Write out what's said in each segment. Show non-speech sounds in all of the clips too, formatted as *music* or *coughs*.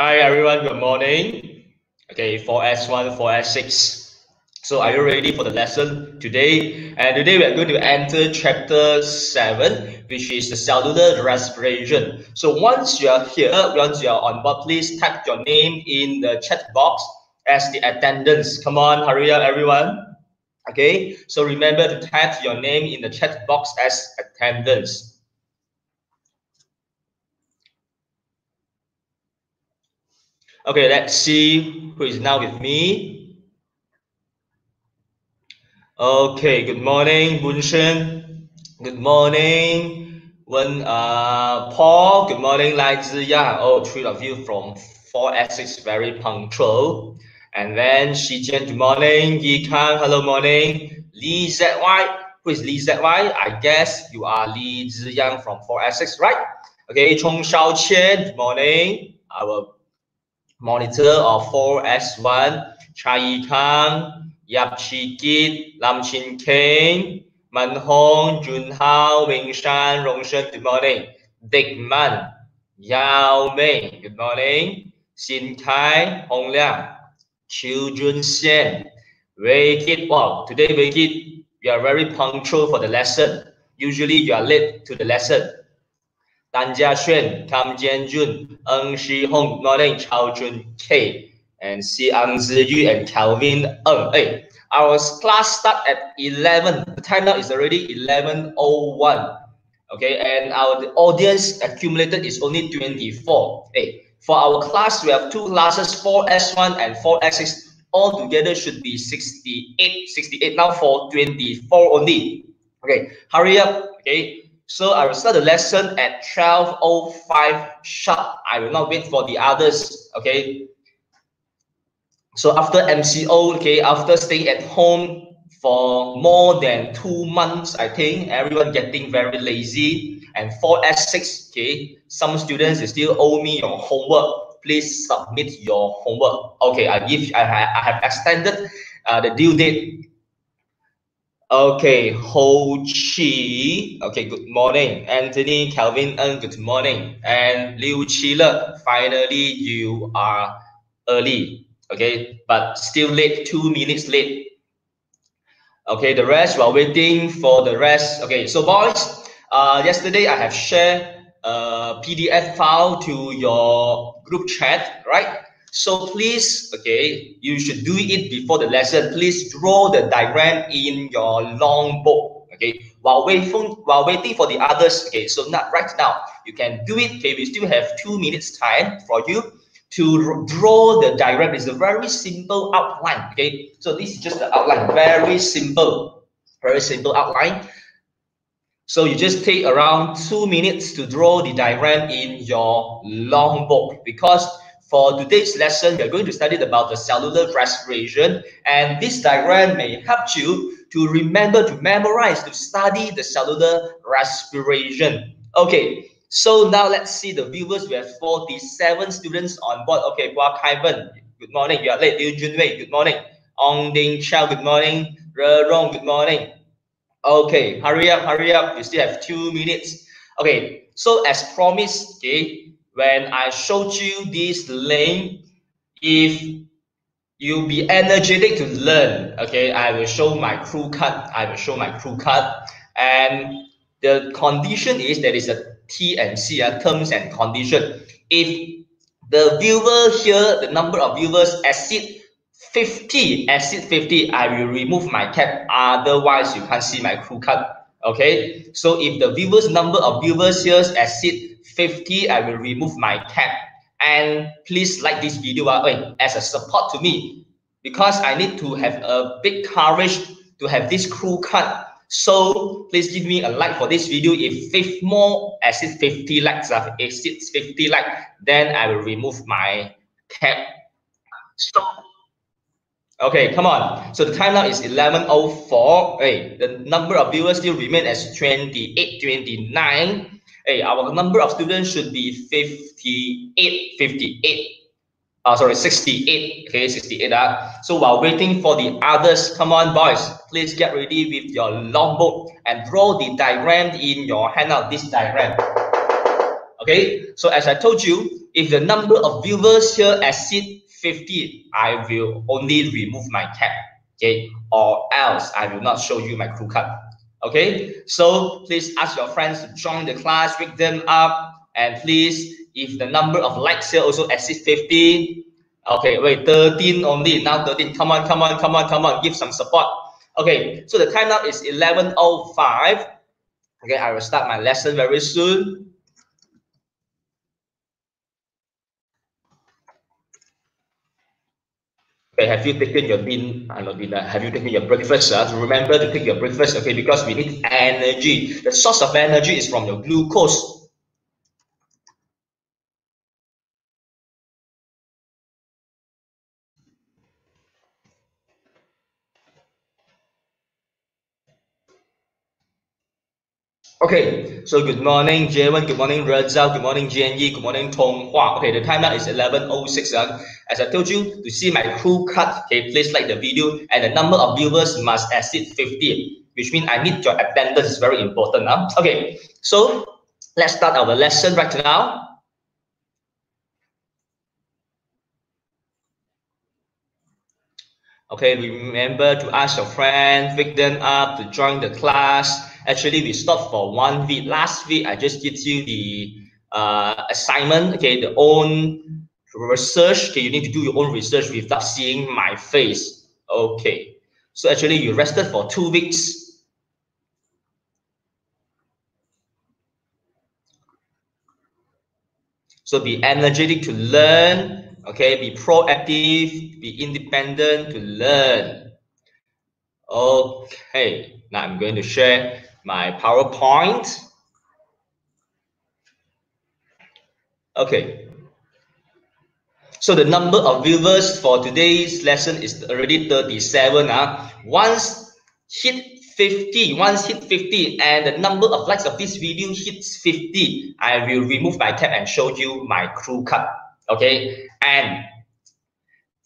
Hi everyone, good morning. Okay, 4S1, 4S6. So are you ready for the lesson today? And today we are going to enter chapter 7, which is the cellular respiration. So once you are here, once you are on board, please type your name in the chat box as the attendance. Come on, hurry up everyone. Okay, so remember to type your name in the chat box as attendance. Okay, let's see who is now with me. Okay, good morning, Bunshen. Good morning, Wen, uh, Paul. Good morning, Lai Ziyang. Oh, three of you from 4S6, very punctual. And then Jian. good morning. Yi Kang, hello, morning. Li ZY, who is Li ZY? I guess you are Li Ziyang from 4S6, right? Okay, Chong Shao Qian, good morning. Our monitor of 4S1, Chai Kang, Yap Chi Kit, Lam Chin Kane, Man Hong, Jun Hao, Wing Shan, Rong Shen, good morning. Dick Man, Yao Mei, good morning. Xin Kai, Hong Liang, Chiu Jun Xian, Wei Kit. Wow, today Wei Kit, you are very punctual for the lesson. Usually you are late to the lesson. Dan Jiaxuan, Kam Jianjun, Ng Shi Hong, morning, Chao Jun K, and Si Ang Ziyu and Calvin Ng. Hey, our class start at 11. The time now is already 11.01. Okay, and our audience accumulated is only 24. Hey, for our class, we have two classes, 4S1 and 4S6. All together should be 68, 68 now for 24 only. Okay, hurry up. Okay, so I will start the lesson at 12.05 sharp. I will not wait for the others, okay? So after MCO, okay, after staying at home for more than two months, I think everyone getting very lazy. And 4S6, okay, some students still owe me your homework. Please submit your homework. Okay, I give, I, I have extended uh, the due date Okay, Ho Chi. Okay, good morning. Anthony, Calvin Ng, good morning. And Liu Qile, finally you are early. Okay, but still late, two minutes late. Okay, the rest while waiting for the rest. Okay, so boys, uh, yesterday I have shared a PDF file to your group chat, right? So please, okay, you should do it before the lesson. Please draw the diagram in your long book, okay, while waiting, while waiting for the others, okay, so not right now, you can do it, okay, we still have two minutes time for you to draw the diagram. It's a very simple outline, okay, so this is just the outline, very simple, very simple outline. So you just take around two minutes to draw the diagram in your long book because for today's lesson, we are going to study about the cellular respiration, and this diagram may help you to remember, to memorize, to study the cellular respiration. Okay, so now let's see the viewers. We have 47 students on board. Okay, Guak Ivan, good morning. You are late. Liu Junwei, good morning. Ong Ding Chao, good morning. Re Rong, good morning. Okay, hurry up, hurry up. You still have two minutes. Okay, so as promised, okay, when I showed you this link, if you be energetic to learn, okay, I will show my crew cut. I will show my crew cut. And the condition is there is a T and C, uh, terms and condition. If the viewer here, the number of viewers exceed 50, exceed 50, I will remove my cap. Otherwise, you can't see my crew cut. Okay, so if the viewers number of viewers here exceed 50, I will remove my cap. And please like this video uh, as a support to me because I need to have a big courage to have this crew cut. So please give me a like for this video. If if more exceed 50 likes, uh, exceeds 50 like, then I will remove my cap. So Okay, come on. So the time now is 11.04. Hey, the number of viewers still remain as 28, 29 hey, our number of students should be 58, 58. Uh, sorry, 68. Okay, 68. Uh. So while waiting for the others, come on, boys, please get ready with your logbook and draw the diagram in your handout, this diagram. Okay, so as I told you, if the number of viewers here exceed 50, I will only remove my cap, okay? Or else I will not show you my crew cut, okay? So please ask your friends to join the class, wake them up, and please, if the number of likes here also exceeds 50, okay, wait, 13 only, now 13, come on, come on, come on, come on, give some support. Okay, so the time now is 11.05. Okay, I will start my lesson very soon. Okay, have you taken your din, uh, not dinner, have you taken your breakfast? Uh, remember to take your breakfast, okay, because we need energy. The source of energy is from your glucose. Okay, so good morning, Jawan. Good morning, Reza. Good morning, Jianyi. Good morning, Tong Hua. Okay, the time now is 11.06. Uh. As I told you, to see my crew cut, okay, please like the video and the number of viewers must exceed 50, which means I need your attendance. is very important. Uh. Okay, so let's start our lesson right now. Okay, remember to ask your friend, pick them up to join the class. Actually, we stopped for one week. Last week, I just give you the uh, assignment, okay, the own research. Okay, you need to do your own research without seeing my face. Okay, so actually you rested for two weeks. So be energetic to learn, okay, be proactive, be independent to learn. Okay, now I'm going to share my PowerPoint. Okay. So the number of viewers for today's lesson is already 37. Uh. Once hit 50, once hit 50 and the number of likes of this video hits 50, I will remove my tab and show you my crew cut. Okay. And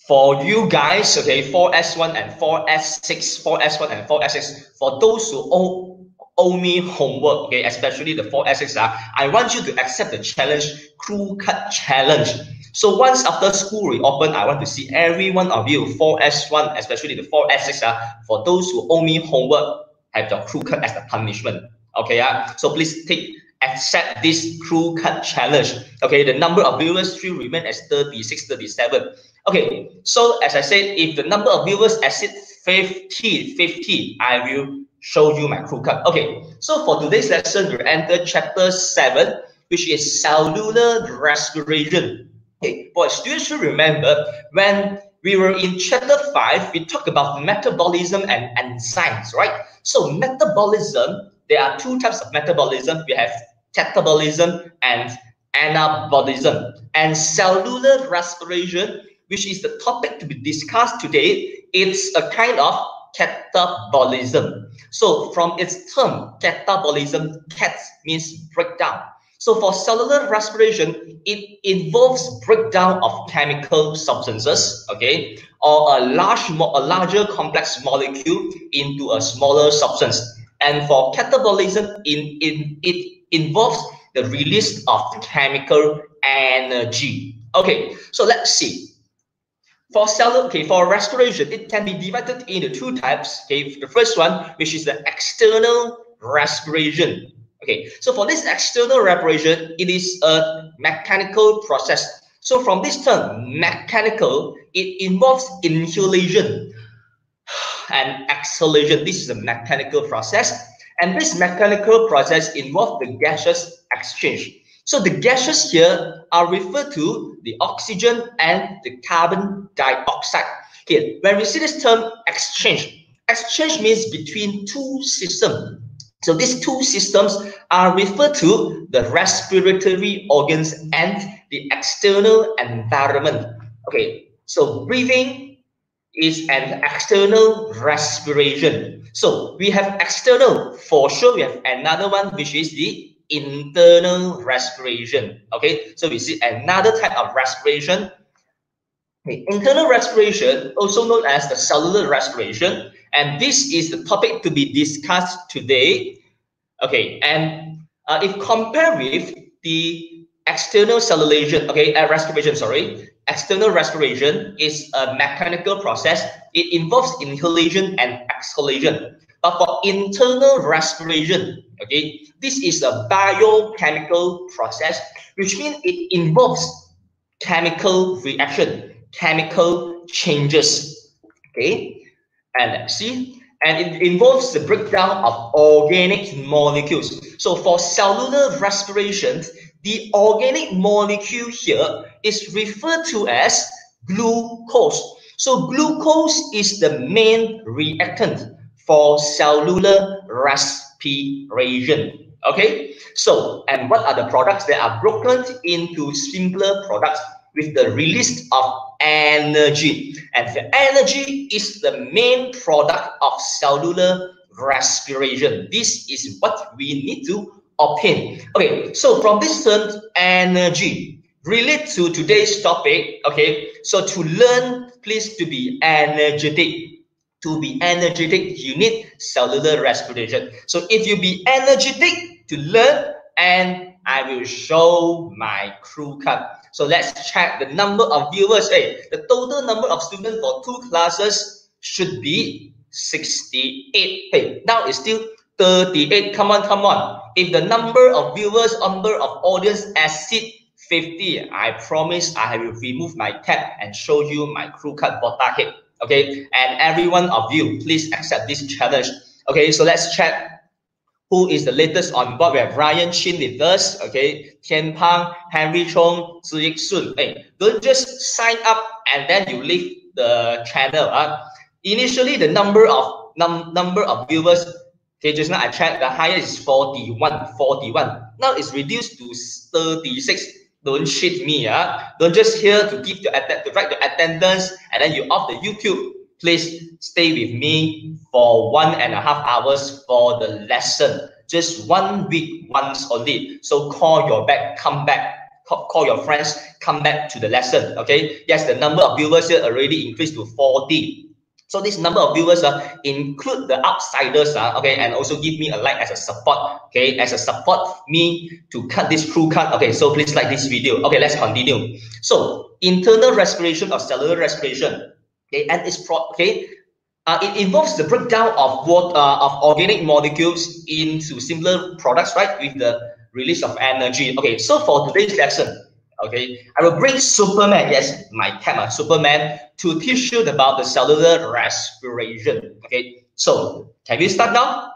for you guys, okay, 4S1 and 4S6, 4S1 and 4S6, for those who me homework, okay, especially the 4SXR, ah, I want you to accept the challenge, crew cut challenge. So once after school reopen, I want to see every one of you, 4S1, especially the 4SXR, ah, for those who owe me homework, have your crew cut as the punishment. Okay, yeah. So please take accept this crew cut challenge. Okay, the number of viewers still remain as 36, 37. Okay, so as I said, if the number of viewers exceed 50, 50, I will show you my crew cut. Okay, so for today's lesson, we enter chapter 7, which is cellular respiration. Okay, but students should remember when we were in chapter 5, we talked about metabolism and enzymes, right? So metabolism, there are two types of metabolism. We have catabolism and anabolism. And cellular respiration, which is the topic to be discussed today, it's a kind of catabolism. So from its term, catabolism, cat means breakdown. So for cellular respiration, it involves breakdown of chemical substances, okay, or a large, a larger complex molecule into a smaller substance. And for catabolism, in, in, it involves the release of chemical energy. Okay, so let's see. For cellular, okay, for respiration, it can be divided into two types. Okay, the first one, which is the external respiration. Okay, so for this external respiration, it is a mechanical process. So from this term, mechanical, it involves inhalation and exhalation. This is a mechanical process. And this mechanical process involves the gaseous exchange. So the gases here are referred to the oxygen and the carbon dioxide. Here, when we see this term exchange, exchange means between two systems. So these two systems are referred to the respiratory organs and the external environment. Okay, so breathing is an external respiration. So we have external, for sure we have another one which is the internal respiration. Okay, so we see another type of respiration. Okay, internal respiration, also known as the cellular respiration, and this is the topic to be discussed today. Okay, and uh, if compared with the external cellulation, okay, uh, respiration, sorry. External respiration is a mechanical process. It involves inhalation and exhalation. But for internal respiration, okay, this is a biochemical process, which means it involves chemical reaction, chemical changes, okay? And see, and it involves the breakdown of organic molecules. So for cellular respiration, the organic molecule here is referred to as glucose. So glucose is the main reactant for cellular respiration. Okay, so and what are the products that are broken into simpler products with the release of energy? And the energy is the main product of cellular respiration. This is what we need to obtain. Okay, so from this term, energy, relate to today's topic. Okay, so to learn, please to be energetic. To be energetic, you need cellular respiration. So if you be energetic to learn, and I will show my crew cut. So let's check the number of viewers. Hey, the total number of students for two classes should be 68. Hey, now it's still 38. Come on, come on. If the number of viewers, number of audience exceed 50, I promise I will remove my tab and show you my crew cut bota head. Okay, and every one of you, please accept this challenge. Okay, so let's check who is the latest on board. We have Ryan Chin with us. Okay, Tian Pang, Henry Chong, Ziyik Sun. Hey, don't just sign up and then you leave the channel. Uh. Initially, the number of num number of viewers Okay, just now I checked, the highest is 41, 41. Now it's reduced to 36. Don't shit me, uh. Don't just here to give the to write the attendance and then you off the YouTube. Please stay with me for one and a half hours for the lesson. Just one week once only. So call your back, come back, call your friends, come back to the lesson. Okay. Yes, the number of viewers here already increased to 40. So this number of viewers uh, include the outsiders, uh, okay, and also give me a like as a support, okay, as a support me to cut this crew cut. Okay, so please like this video. Okay, let's continue. So internal respiration or cellular respiration, okay, and it's pro okay, uh, it involves the breakdown of what uh, of organic molecules into simpler products, right, with the release of energy. Okay, so for today's lesson, okay, I will bring Superman, yes, my camera, ah, Superman, to teach you about the cellular respiration. Okay, so can we start now?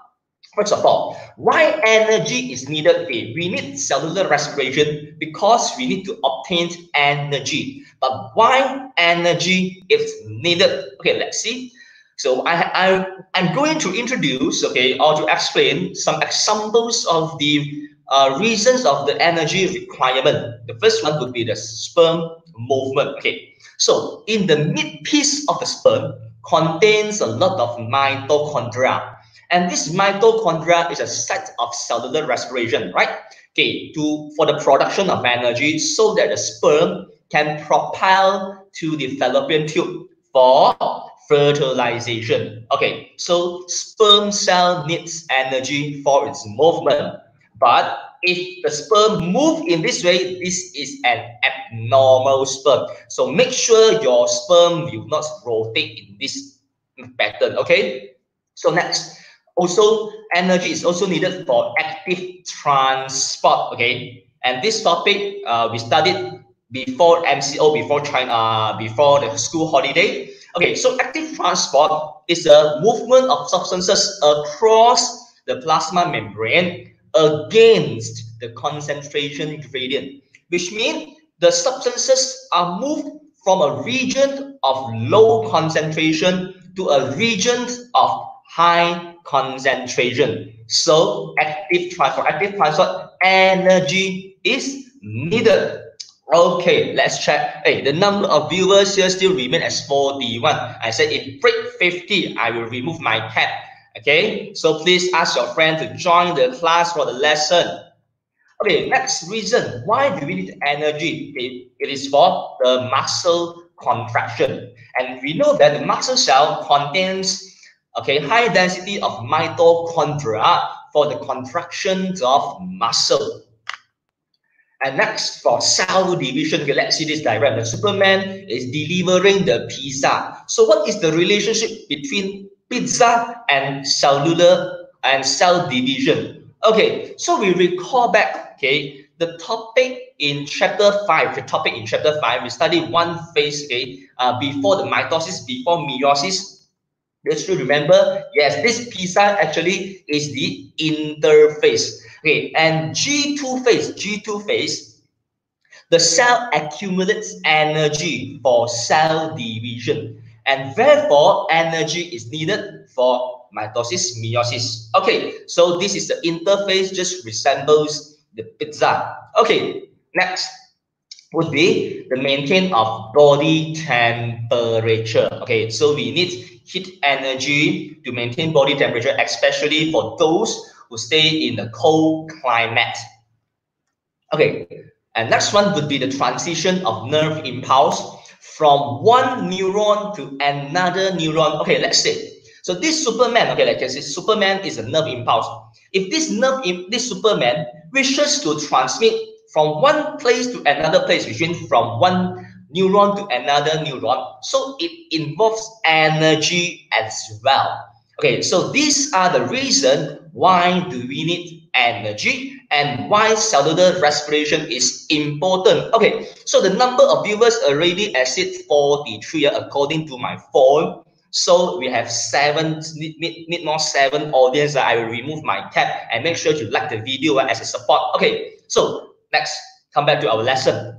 First of all, why energy is needed? Okay, we need cellular respiration because we need to obtain energy. But why energy is needed? Okay, let's see. So I, I, I'm going to introduce, okay, or to explain some examples of the uh, reasons of the energy requirement. The first one would be the sperm movement. Okay, so in the mid piece of the sperm contains a lot of mitochondria. And this mitochondria is a set of cellular respiration, right? Okay, to for the production of energy so that the sperm can propel to the fallopian tube for fertilization. Okay, so sperm cell needs energy for its movement. But if the sperm move in this way, this is an abnormal sperm. So make sure your sperm will not rotate in this pattern, okay? So next, also energy is also needed for active transport, okay? And this topic uh, we studied before MCO, before China, before the school holiday. Okay, so active transport is a movement of substances across the plasma membrane against the concentration gradient, which means the substances are moved from a region of low concentration to a region of high concentration. So active transport, active transport energy is needed. Okay, let's check. Hey, the number of viewers here still remain as 41. I said if break 50, I will remove my tab Okay, so please ask your friend to join the class for the lesson. Okay, next reason why do we need energy? Okay, it is for the muscle contraction. And we know that the muscle cell contains okay high density of mitochondria for the contractions of muscle. And next, for cell division, okay, let's see this diagram. The Superman is delivering the pizza. So what is the relationship between pizza and cellular and cell division? Okay, so we recall back, okay, the topic in chapter 5, the topic in chapter 5, we study one phase, okay, uh, before the mitosis, before meiosis. Just to remember, yes, this pizza actually is the interphase. Okay, and G2 phase, G2 phase, the cell accumulates energy for cell division. And therefore, energy is needed for mitosis, meiosis. Okay, so this is the interphase just resembles the pizza. Okay, next would be the maintain of body temperature. Okay, so we need heat energy to maintain body temperature, especially for those who stay in the cold climate. Okay, and next one would be the transition of nerve impulse from one neuron to another neuron. Okay, let's say. So this Superman, okay, I say, Superman is a nerve impulse. If this nerve, if this Superman wishes to transmit from one place to another place, which means from one neuron to another neuron, so it involves energy as well. Okay, so these are the reason why do we need energy and why cellular respiration is important. Okay, so the number of viewers already exceed 43 according to my phone. So we have seven, need, need more seven audience. I will remove my tab and make sure you like the video as a support. Okay, so next, come back to our lesson.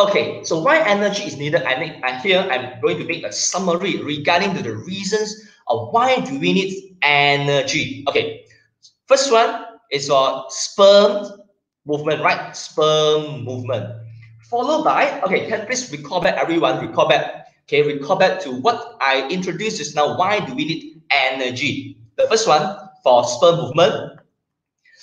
Okay, so why energy is needed? I think I here I'm going to make a summary regarding to the reasons of why do we need energy. Okay, first one is for sperm movement, right? Sperm movement. Followed by, okay, can please recall back everyone, recall back, okay, recall back to what I introduced just now. Why do we need energy? The first one for sperm movement,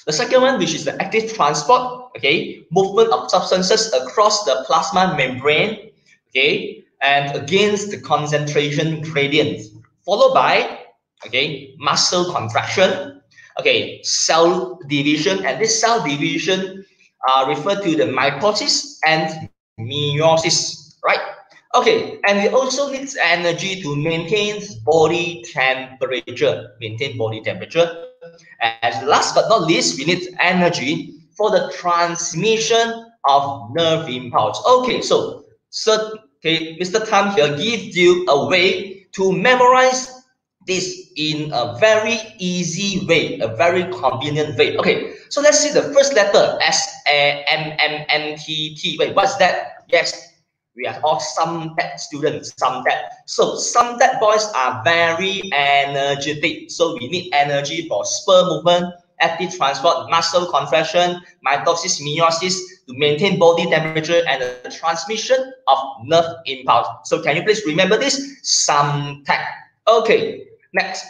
the second one, which is the active transport, okay, movement of substances across the plasma membrane, okay, and against the concentration gradient, followed by, okay, muscle contraction, okay, cell division, and this cell division uh, are referred to the mitosis and meiosis, right? Okay, and it also needs energy to maintain body temperature, maintain body temperature. And last but not least, we need energy for the transmission of nerve impulse. Okay, so, so okay, Mr. Tham here gives you a way to memorize this in a very easy way, a very convenient way. Okay, so let's see the first letter S A M M N T T. Wait, what's that? Yes, we are all SUMTED students, SUMTED. So SUMTED boys are very energetic. So we need energy for sperm movement, active transport, muscle contraction, mitosis, meiosis to maintain body temperature and the transmission of nerve impulse. So can you please remember this? SUMTED. Okay, next.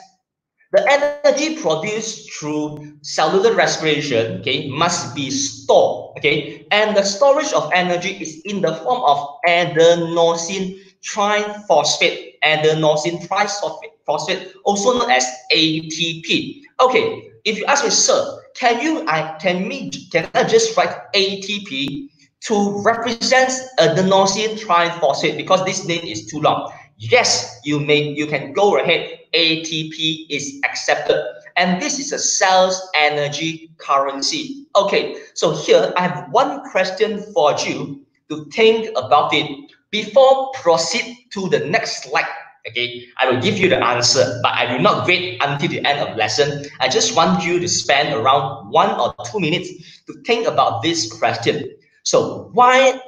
The energy produced through cellular respiration, okay, must be stored, okay, and the storage of energy is in the form of adenosine triphosphate, adenosine triphosphate, also known as ATP. Okay, if you ask me, sir, can you, I can me, can I just write ATP to represent adenosine triphosphate because this name is too long? Yes, you may, you can go ahead ATP is accepted. And this is a sales energy currency. Okay, so here I have one question for you to think about it before proceed to the next slide. Okay, I will give you the answer, but I will not wait until the end of lesson. I just want you to spend around one or two minutes to think about this question. So why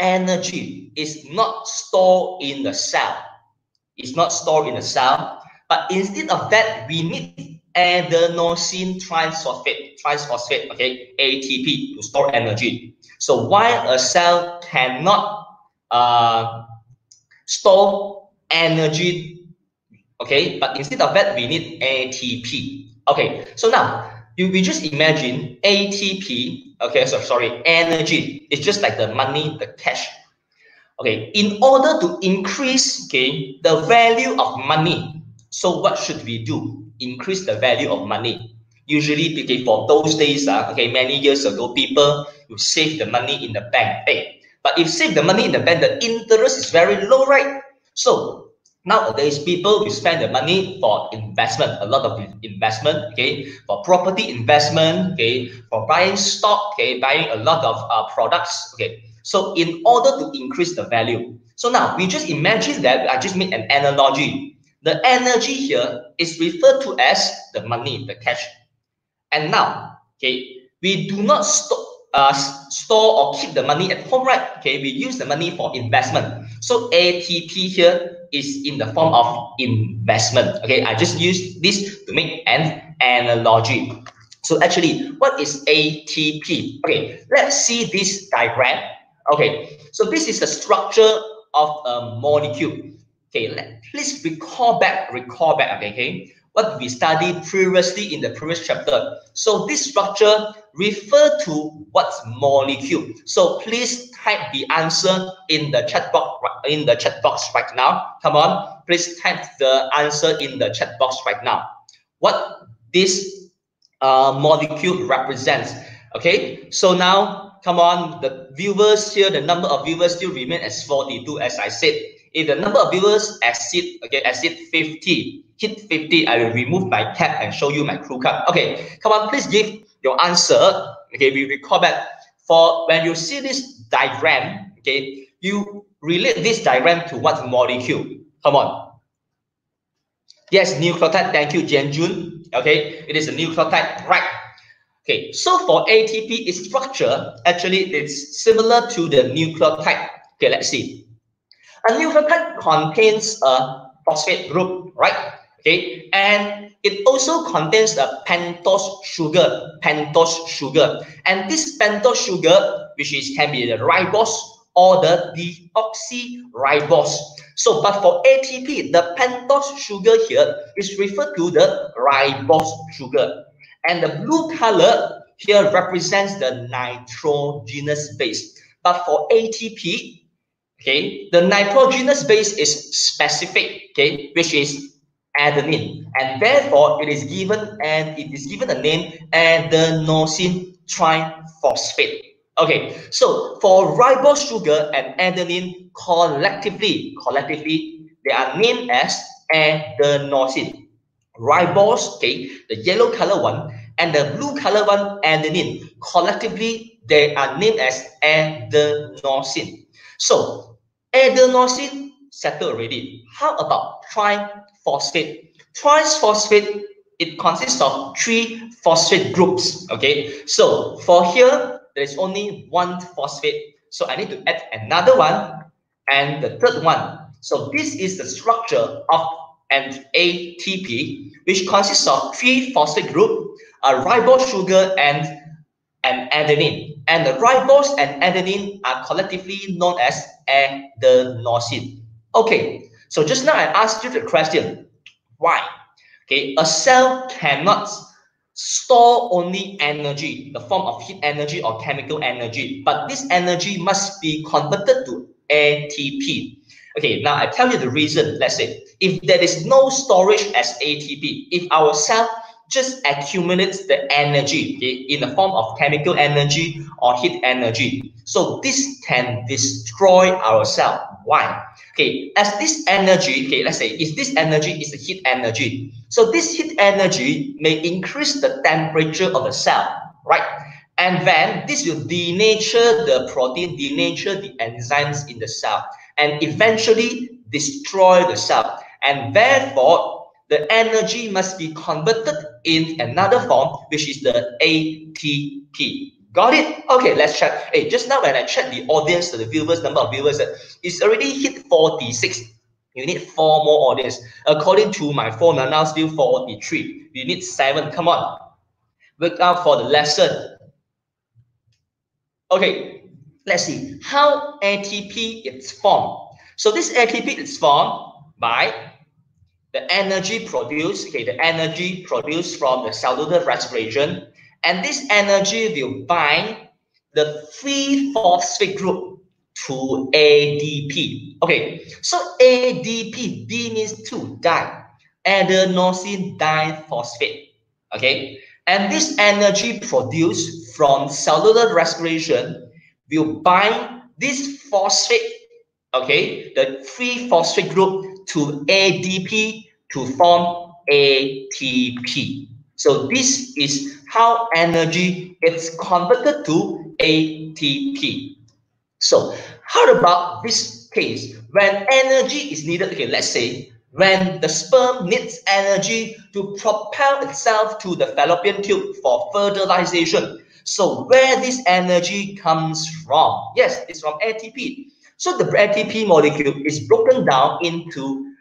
energy is not stored in the cell? It's not stored in the cell but instead of that, we need adenosine triphosphate, triphosphate, okay, ATP to store energy. So while a cell cannot uh, store energy, okay, but instead of that, we need ATP. Okay, so now you we just imagine ATP, okay, so sorry, energy. It's just like the money, the cash. Okay, in order to increase okay the value of money, so what should we do? Increase the value of money. usually okay, for those days, uh, okay, many years ago, people will save the money in the bank. Hey, but if save the money in the bank, the interest is very low, right? So nowadays, people will spend the money for investment, a lot of investment, okay, for property investment, okay, for buying stock, okay, buying a lot of uh, products, okay. So in order to increase the value, so now we just imagine that I just made an analogy. The energy here is referred to as the money, the cash. And now, okay, we do not store, uh, store or keep the money at home, right? Okay, we use the money for investment. So ATP here is in the form of investment. Okay, I just use this to make an analogy. So actually, what is ATP? Okay, let's see this diagram. Okay, so this is the structure of a molecule. Okay, let, please recall back, recall back, okay, okay, what we studied previously in the previous chapter. So this structure refer to what molecule. So please type the answer in the chat box in the chat box right now. Come on, please type the answer in the chat box right now. What this uh, molecule represents. Okay, so now come on, the viewers here, the number of viewers still remain as 42 as I said. If the number of viewers exceed, okay, exceed 50, hit 50, I will remove my tab and show you my crew cut. Okay, come on, please give your answer. Okay, we recall back. For when you see this diagram, okay, you relate this diagram to what molecule? Come on. Yes, nucleotide. Thank you, Jian Jun. Okay, it is a nucleotide, right? Okay, so for ATP, its structure actually it's similar to the nucleotide. Okay, let's see. A nucleotide contains a phosphate group, right? Okay, and it also contains a pentose sugar, pentose sugar, and this pentose sugar, which is can be the ribose or the deoxyribose. So, but for ATP, the pentose sugar here is referred to the ribose sugar, and the blue color here represents the nitrogenous base. But for ATP, Okay, the nitrogenous base is specific, okay, which is adenine, and therefore it is given and it is given the name adenosine triphosphate. Okay, so for ribose sugar and adenine collectively, collectively, they are named as adenosine. Ribose, okay, the yellow color one, and the blue color one, adenine, collectively, they are named as adenosine. So adenosine settled already. How about triphosphate? Triphosphate, it consists of three phosphate groups. Okay, so for here, there is only one phosphate. So I need to add another one and the third one. So this is the structure of an ATP, which consists of three phosphate group, a ribose sugar and an adenine. And the ribose and adenine are collectively known as adenosine. Okay, so just now I asked you the question, why? Okay, a cell cannot store only energy, the form of heat energy or chemical energy, but this energy must be converted to ATP. Okay, now I tell you the reason. Let's say if there is no storage as ATP, if our cell just accumulates the energy okay, in the form of chemical energy or heat energy. So this can destroy our cell. Why? Okay, as this energy, okay, let's say if this energy is the heat energy, so this heat energy may increase the temperature of the cell, right? And then this will denature the protein, denature the enzymes in the cell, and eventually destroy the cell. And therefore, the energy must be converted in another form, which is the ATP. Got it? Okay, let's check. Hey, just now when I checked the audience, the viewers, number of viewers, uh, it's already hit 46. You need four more audience. According to my phone, uh, now still 43. You need seven. Come on. Work out for the lesson. Okay, let's see how ATP is formed. So this ATP is formed by the energy produced, okay, the energy produced from the cellular respiration, and this energy will bind the free phosphate group to ADP. Okay, so ADP, D means to die, adenosine diphosphate. Okay, And this energy produced from cellular respiration will bind this phosphate, okay, the free phosphate group to ADP to form ATP. So this is how energy is converted to ATP. So how about this case when energy is needed? Okay, let's say when the sperm needs energy to propel itself to the fallopian tube for fertilization. So where this energy comes from? Yes, it's from ATP. So the ATP molecule is broken down into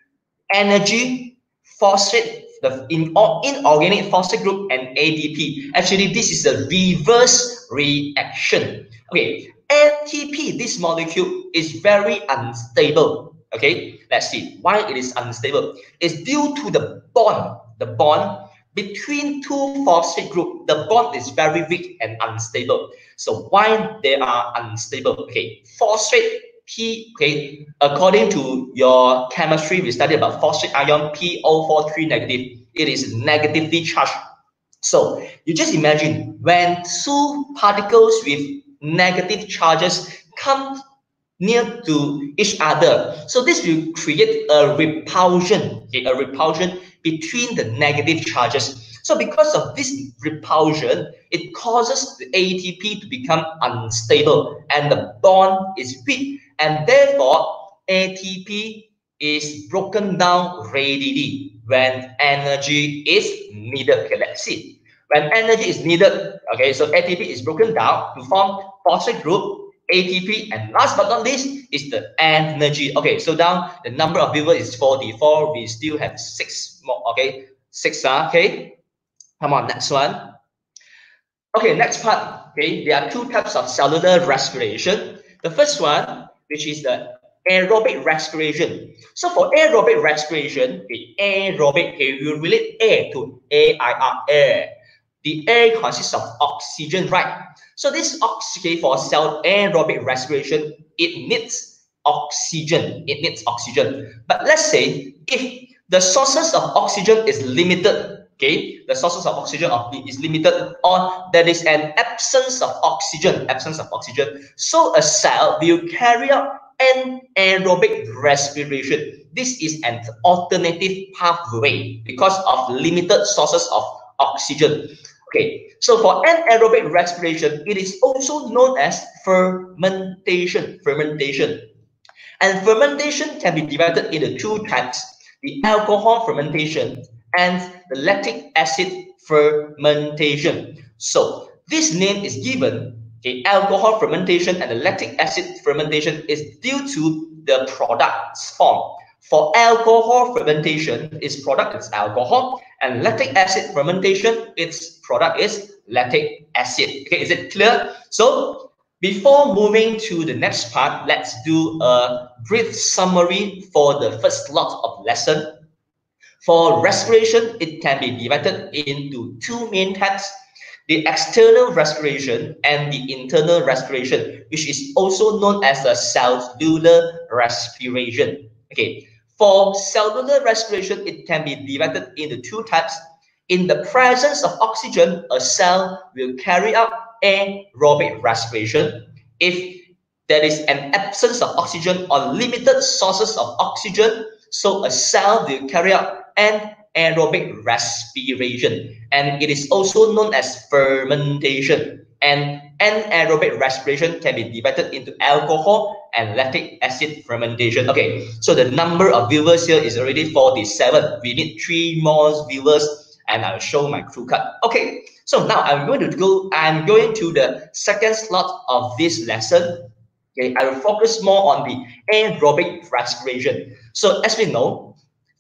energy, phosphate, the in, inorganic phosphate group and ADP. Actually, this is a reverse reaction. Okay, ATP, this molecule is very unstable. Okay, let's see why it is unstable. It's due to the bond, the bond between two phosphate group. The bond is very weak and unstable. So why they are unstable? Okay, phosphate P, okay, according to your chemistry, we studied about phosphate ion PO43 negative. It is negatively charged. So you just imagine when two particles with negative charges come near to each other. So this will create a repulsion, okay, a repulsion between the negative charges. So because of this repulsion, it causes the ATP to become unstable and the bond is weak and therefore ATP is broken down readily when energy is needed. Okay, let's see. When energy is needed, okay, so ATP is broken down to form phosphate group, ATP, and last but not least is the energy. Okay, so down the number of viewers is 44. We still have six more. Okay, six. Uh, okay, come on, next one. Okay, next part. Okay, there are two types of cellular respiration. The first one which is the aerobic respiration. So for aerobic respiration, the aerobic, okay, you relate air to A-I-R, air. The air consists of oxygen, right? So this oxygen for cell aerobic respiration, it needs oxygen. It needs oxygen. But let's say if the sources of oxygen is limited, okay, the sources of oxygen of is limited, or there is an absence of oxygen, absence of oxygen. So a cell will carry out an aerobic respiration. This is an alternative pathway because of limited sources of oxygen. Okay, so for anaerobic respiration, it is also known as fermentation. Fermentation. And fermentation can be divided into two types, the alcohol fermentation and the lactic acid fermentation. So this name is given, the alcohol fermentation and the lactic acid fermentation is due to the product's form. For alcohol fermentation, its product is alcohol, and lactic acid fermentation, its product is lactic acid. Okay, is it clear? So before moving to the next part, let's do a brief summary for the first lot of lesson. For respiration, it can be divided into two main types, the external respiration and the internal respiration, which is also known as the cellular respiration. Okay, for cellular respiration, it can be divided into two types. In the presence of oxygen, a cell will carry out aerobic respiration. If there is an absence of oxygen or limited sources of oxygen, so a cell will carry out anaerobic respiration, and it is also known as fermentation. And anaerobic respiration can be divided into alcohol and lactic acid fermentation. Okay, so the number of viewers here is already 47. We need three more viewers and I'll show my crew cut. Okay, so now I'm going to go, I'm going to the second slot of this lesson. Okay, I will focus more on the aerobic respiration. So as we know,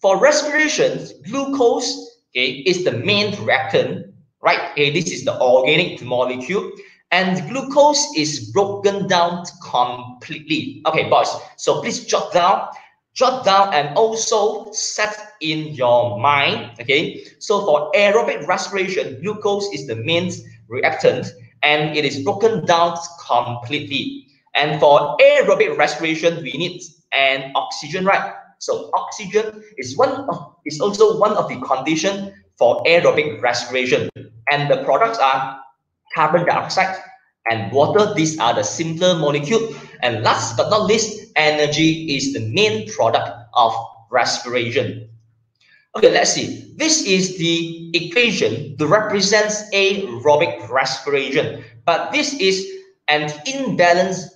for respiration, glucose okay, is the main reactant, right? Okay, this is the organic molecule, and glucose is broken down completely. Okay, boys, so please jot down, jot down, and also set in your mind. Okay, so for aerobic respiration, glucose is the main reactant, and it is broken down completely. And for aerobic respiration, we need an oxygen, right? So oxygen is one of, is also one of the condition for aerobic respiration. And the products are carbon dioxide and water. These are the simpler molecule. And last but not least, energy is the main product of respiration. Okay, let's see. This is the equation that represents aerobic respiration. But this is an imbalanced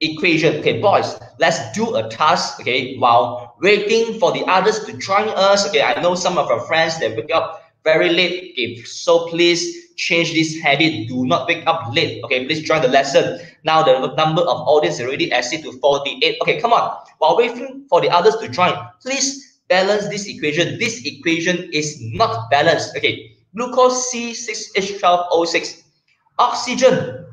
equation. Okay, boys, let's do a task, okay, while waiting for the others to join us. Okay, I know some of our friends, they wake up very late. Okay, so please change this habit. Do not wake up late. Okay, please join the lesson. Now the number of audience is already exceed to 48. Okay, come on. While waiting for the others to join, please balance this equation. This equation is not balanced. Okay, glucose C6H12O6, oxygen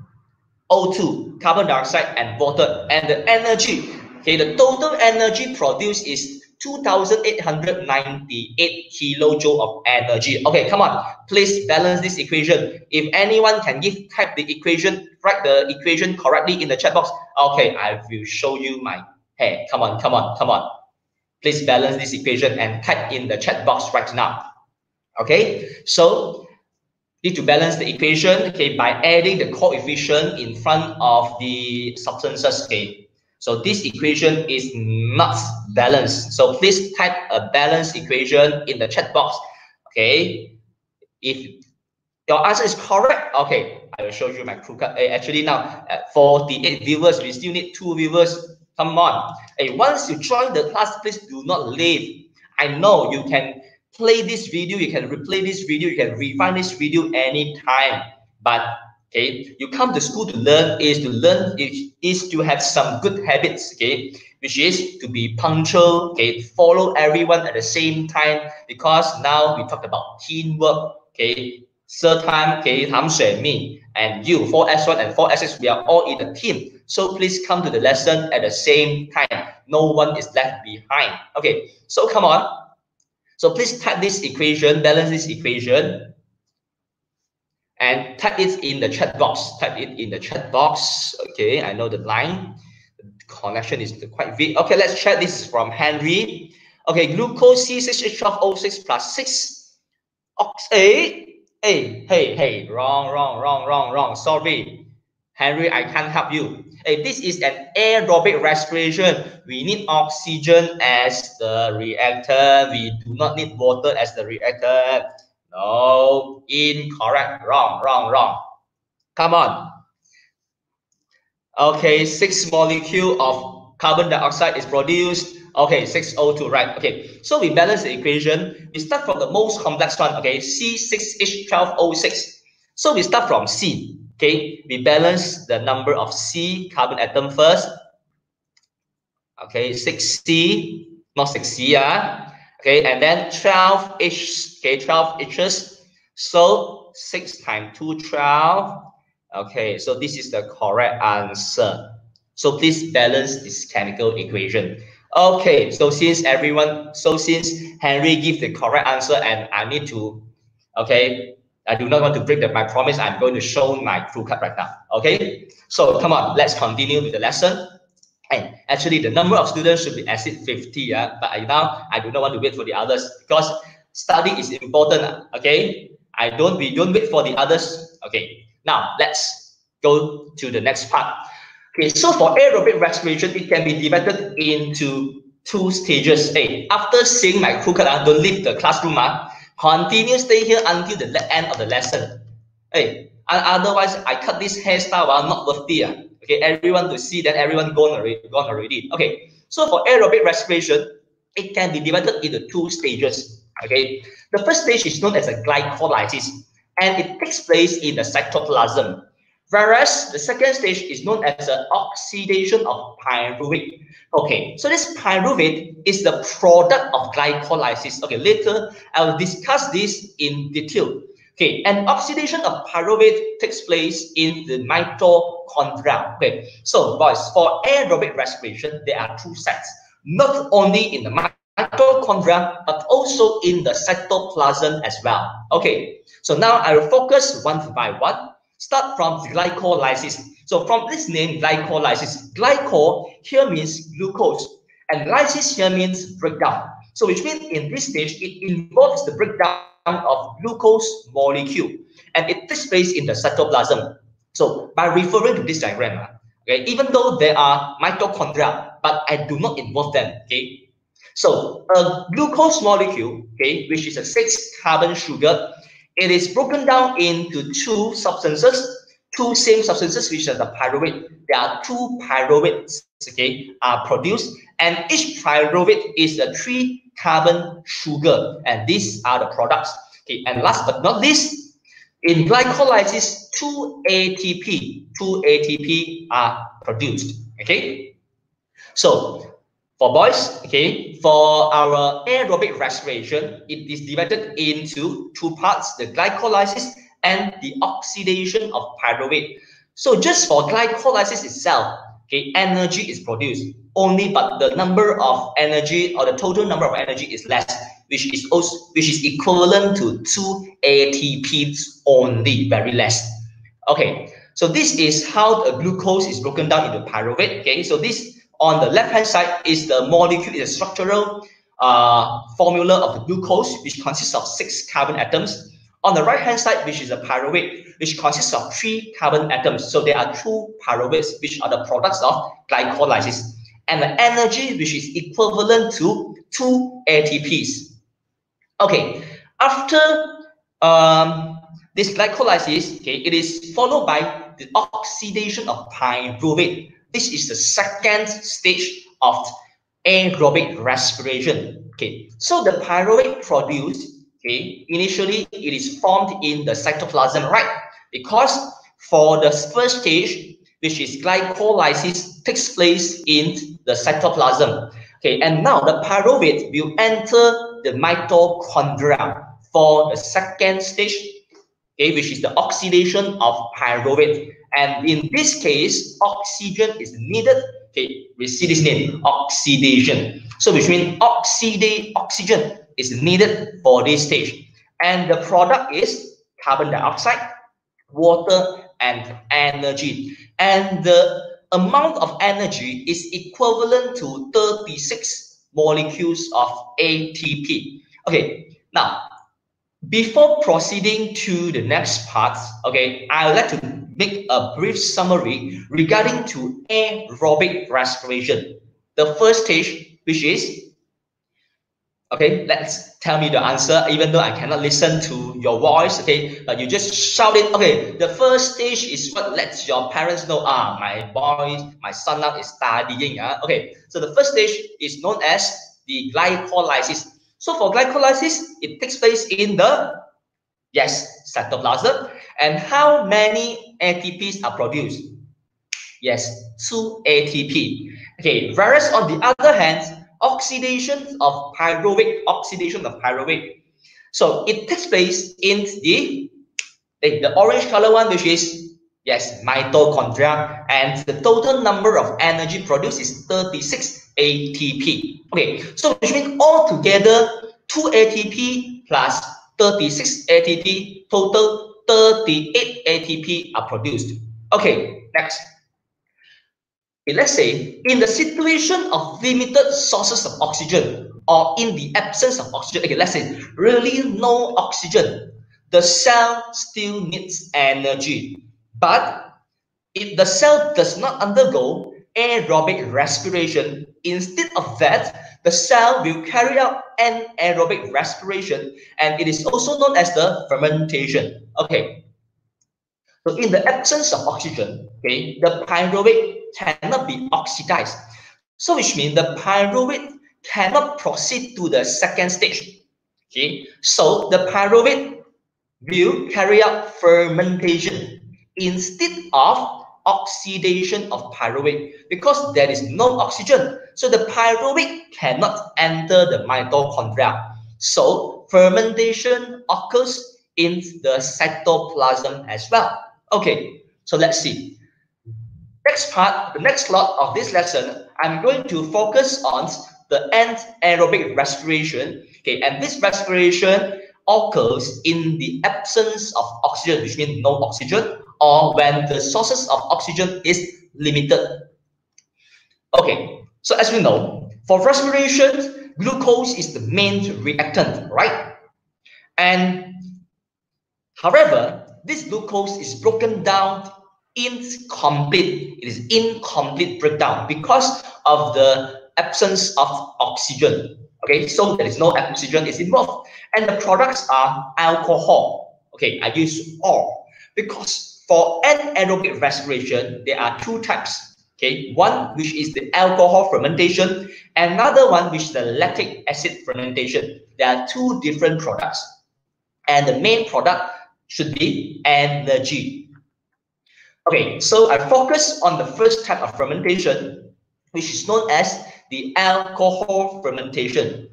O2, carbon dioxide, and water. And the energy, okay, the total energy produced is 2,898 kilojoule of energy. Okay, come on, please balance this equation. If anyone can give type the equation, write the equation correctly in the chat box. Okay, I will show you my hair. Come on, come on, come on. Please balance this equation and type in the chat box right now. Okay, so need to balance the equation okay by adding the coefficient in front of the substances okay so this equation is not balanced. So please type a balanced equation in the chat box okay? If your answer is correct okay i will show you my crew cut hey, eh, actually now at 48 viewers we still need two viewers. Come on. Hey once you join the class please do not leave. I know you can play this video, you can replay this video, you can refine this video anytime. But okay, you come to school to learn is to learn is, is to have some good habits, okay, which is to be punctual, okay, follow everyone at the same time. Because now we talked about teamwork, okay. Sir Tham, okay, Ham Shui, me, and you, 4S1 and 4S6, we are all in a team. So please come to the lesson at the same time. No one is left behind. Okay, so come on, so please type this equation, balance this equation, and type it in the chat box. Type it in the chat box. Okay, I know the line connection is quite weak. Okay, let's check this from Henry. Okay, glucose C6H12O6 plus 6 ox A. Hey, hey, hey, wrong, wrong, wrong, wrong, wrong. Sorry. Henry, I can't help you. Hey, this is an aerobic respiration. We need oxygen as the reactor. We do not need water as the reactor. No, incorrect. Wrong, wrong, wrong. Come on. Okay, six molecule of carbon dioxide is produced. Okay, 6O2, right? Okay, so we balance the equation. We start from the most complex one, okay, C6H12O6. So we start from C. Okay, we balance the number of C carbon atom first. Okay, 6C, not 6C, yeah. Okay, and then 12 H, okay, 12 H's. So 6 times 2, 12. Okay, so this is the correct answer. So please balance this chemical equation. Okay, so since everyone, so since Henry give the correct answer and I need to, okay, I do not want to break the, my promise. I'm going to show my crew cut right now. Okay, so come on, let's continue with the lesson. And actually, the number of students should be exceed 50. Yeah, but I, now I do not want to wait for the others because study is important. Okay, I don't we don't wait for the others. Okay, now let's go to the next part. Okay, so for aerobic respiration, it can be divided into two stages. Hey, after seeing my cut, uh, don't leave the classroom. Uh, Continue stay here until the end of the lesson. Hey, otherwise I cut this hairstyle while not worthy. Uh. Okay, everyone to see that everyone gone already, gone already. Okay, so for aerobic respiration, it can be divided into two stages. Okay, the first stage is known as a glycolysis, and it takes place in the cytoplasm. Whereas the second stage is known as the oxidation of pyruvate. Okay, so this pyruvate is the product of glycolysis. Okay, later I will discuss this in detail. Okay, and oxidation of pyruvate takes place in the mitochondria. Okay, so boys, for aerobic respiration, there are two sets. Not only in the mitochondria, but also in the cytoplasm as well. Okay, so now I will focus one by one. Start from glycolysis. So from this name, glycolysis, glycol here means glucose, and lysis here means breakdown. So which means in this stage, it involves the breakdown of glucose molecule, and it takes place in the cytoplasm. So by referring to this diagram, ah, okay, even though there are mitochondria, but I do not involve them, okay? So a glucose molecule, okay, which is a six carbon sugar, it is broken down into two substances, two same substances, which are the pyruvate. There are two pyruvates, okay, are produced, and each pyruvate is a three carbon sugar, and these are the products. Okay, and last but not least, in glycolysis, two ATP, two ATP are produced. Okay, so for boys, okay, for our aerobic respiration, it is divided into two parts: the glycolysis and the oxidation of pyruvate. So just for glycolysis itself, okay, energy is produced only, but the number of energy or the total number of energy is less, which is also which is equivalent to two ATPs only, very less. Okay, so this is how the glucose is broken down into pyruvate. Okay, so this on the left hand side is the molecule, is a structural uh, formula of the glucose, which consists of six carbon atoms. On the right hand side, which is a pyruvate, which consists of three carbon atoms. So there are two pyruvates, which are the products of glycolysis. And the energy, which is equivalent to two ATPs. Okay, after um, this glycolysis, okay, it is followed by the oxidation of pyruvate. This is the second stage of aerobic respiration. Okay, so the pyruvate produced Okay, initially it is formed in the cytoplasm, right? Because for the first stage, which is glycolysis, takes place in the cytoplasm. Okay, and now the pyruvate will enter the mitochondria for the second stage, okay, which is the oxidation of pyruvate. And in this case, oxygen is needed. Okay, we see this name, oxidation. So which means oxidate oxygen is needed for this stage. And the product is carbon dioxide, water, and energy. And the amount of energy is equivalent to 36 molecules of ATP. Okay, now, before proceeding to the next part, okay, I would like to make a brief summary regarding to aerobic respiration. The first stage, which is Okay, let's tell me the answer, even though I cannot listen to your voice. Okay, but you just shout it. Okay, the first stage is what lets your parents know, ah, my boy, my son now is studying. Uh. Okay, so the first stage is known as the glycolysis. So for glycolysis, it takes place in the, yes, cytoplasm. And how many ATPs are produced? Yes, two ATP. Okay, whereas on the other hand, oxidation of pyruvate, oxidation of pyruvate. So it takes place in the, eh, the orange color one, which is, yes, mitochondria. And the total number of energy produced is 36 ATP. Okay, so which means altogether 2 ATP plus 36 ATP, total 38 ATP are produced. Okay, next let's say in the situation of limited sources of oxygen or in the absence of oxygen, okay, let's say really no oxygen, the cell still needs energy. But if the cell does not undergo aerobic respiration, instead of that, the cell will carry out anaerobic respiration and it is also known as the fermentation. Okay. So in the absence of oxygen, okay, the pyruvate cannot be oxidized. So which means the pyruvate cannot proceed to the second stage. Okay, so the pyruvate will carry out fermentation instead of oxidation of pyruvate because there is no oxygen. So the pyruvate cannot enter the mitochondria. So fermentation occurs in the cytoplasm as well. Okay, so let's see. Next part, the next slot of this lesson, I'm going to focus on the anaerobic respiration. Okay, and this respiration occurs in the absence of oxygen, which means no oxygen, or when the sources of oxygen is limited. Okay, so as we know, for respiration, glucose is the main reactant, right? And however, this glucose is broken down incomplete. It is incomplete breakdown because of the absence of oxygen. Okay, so there is no oxygen is involved. And the products are alcohol. Okay, I use all because for anaerobic respiration, there are two types. Okay, one which is the alcohol fermentation, another one which is the lactic acid fermentation. There are two different products. And the main product should be energy. Okay, so I focus on the first type of fermentation, which is known as the alcohol fermentation.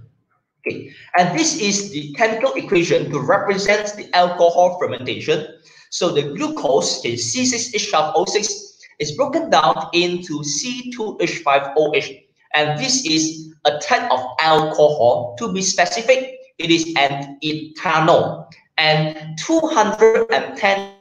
Okay, and this is the chemical equation to represent the alcohol fermentation. So the glucose, okay, C6H12O6, is broken down into C2H5OH. And this is a type of alcohol. To be specific, it is an ethanol. And 210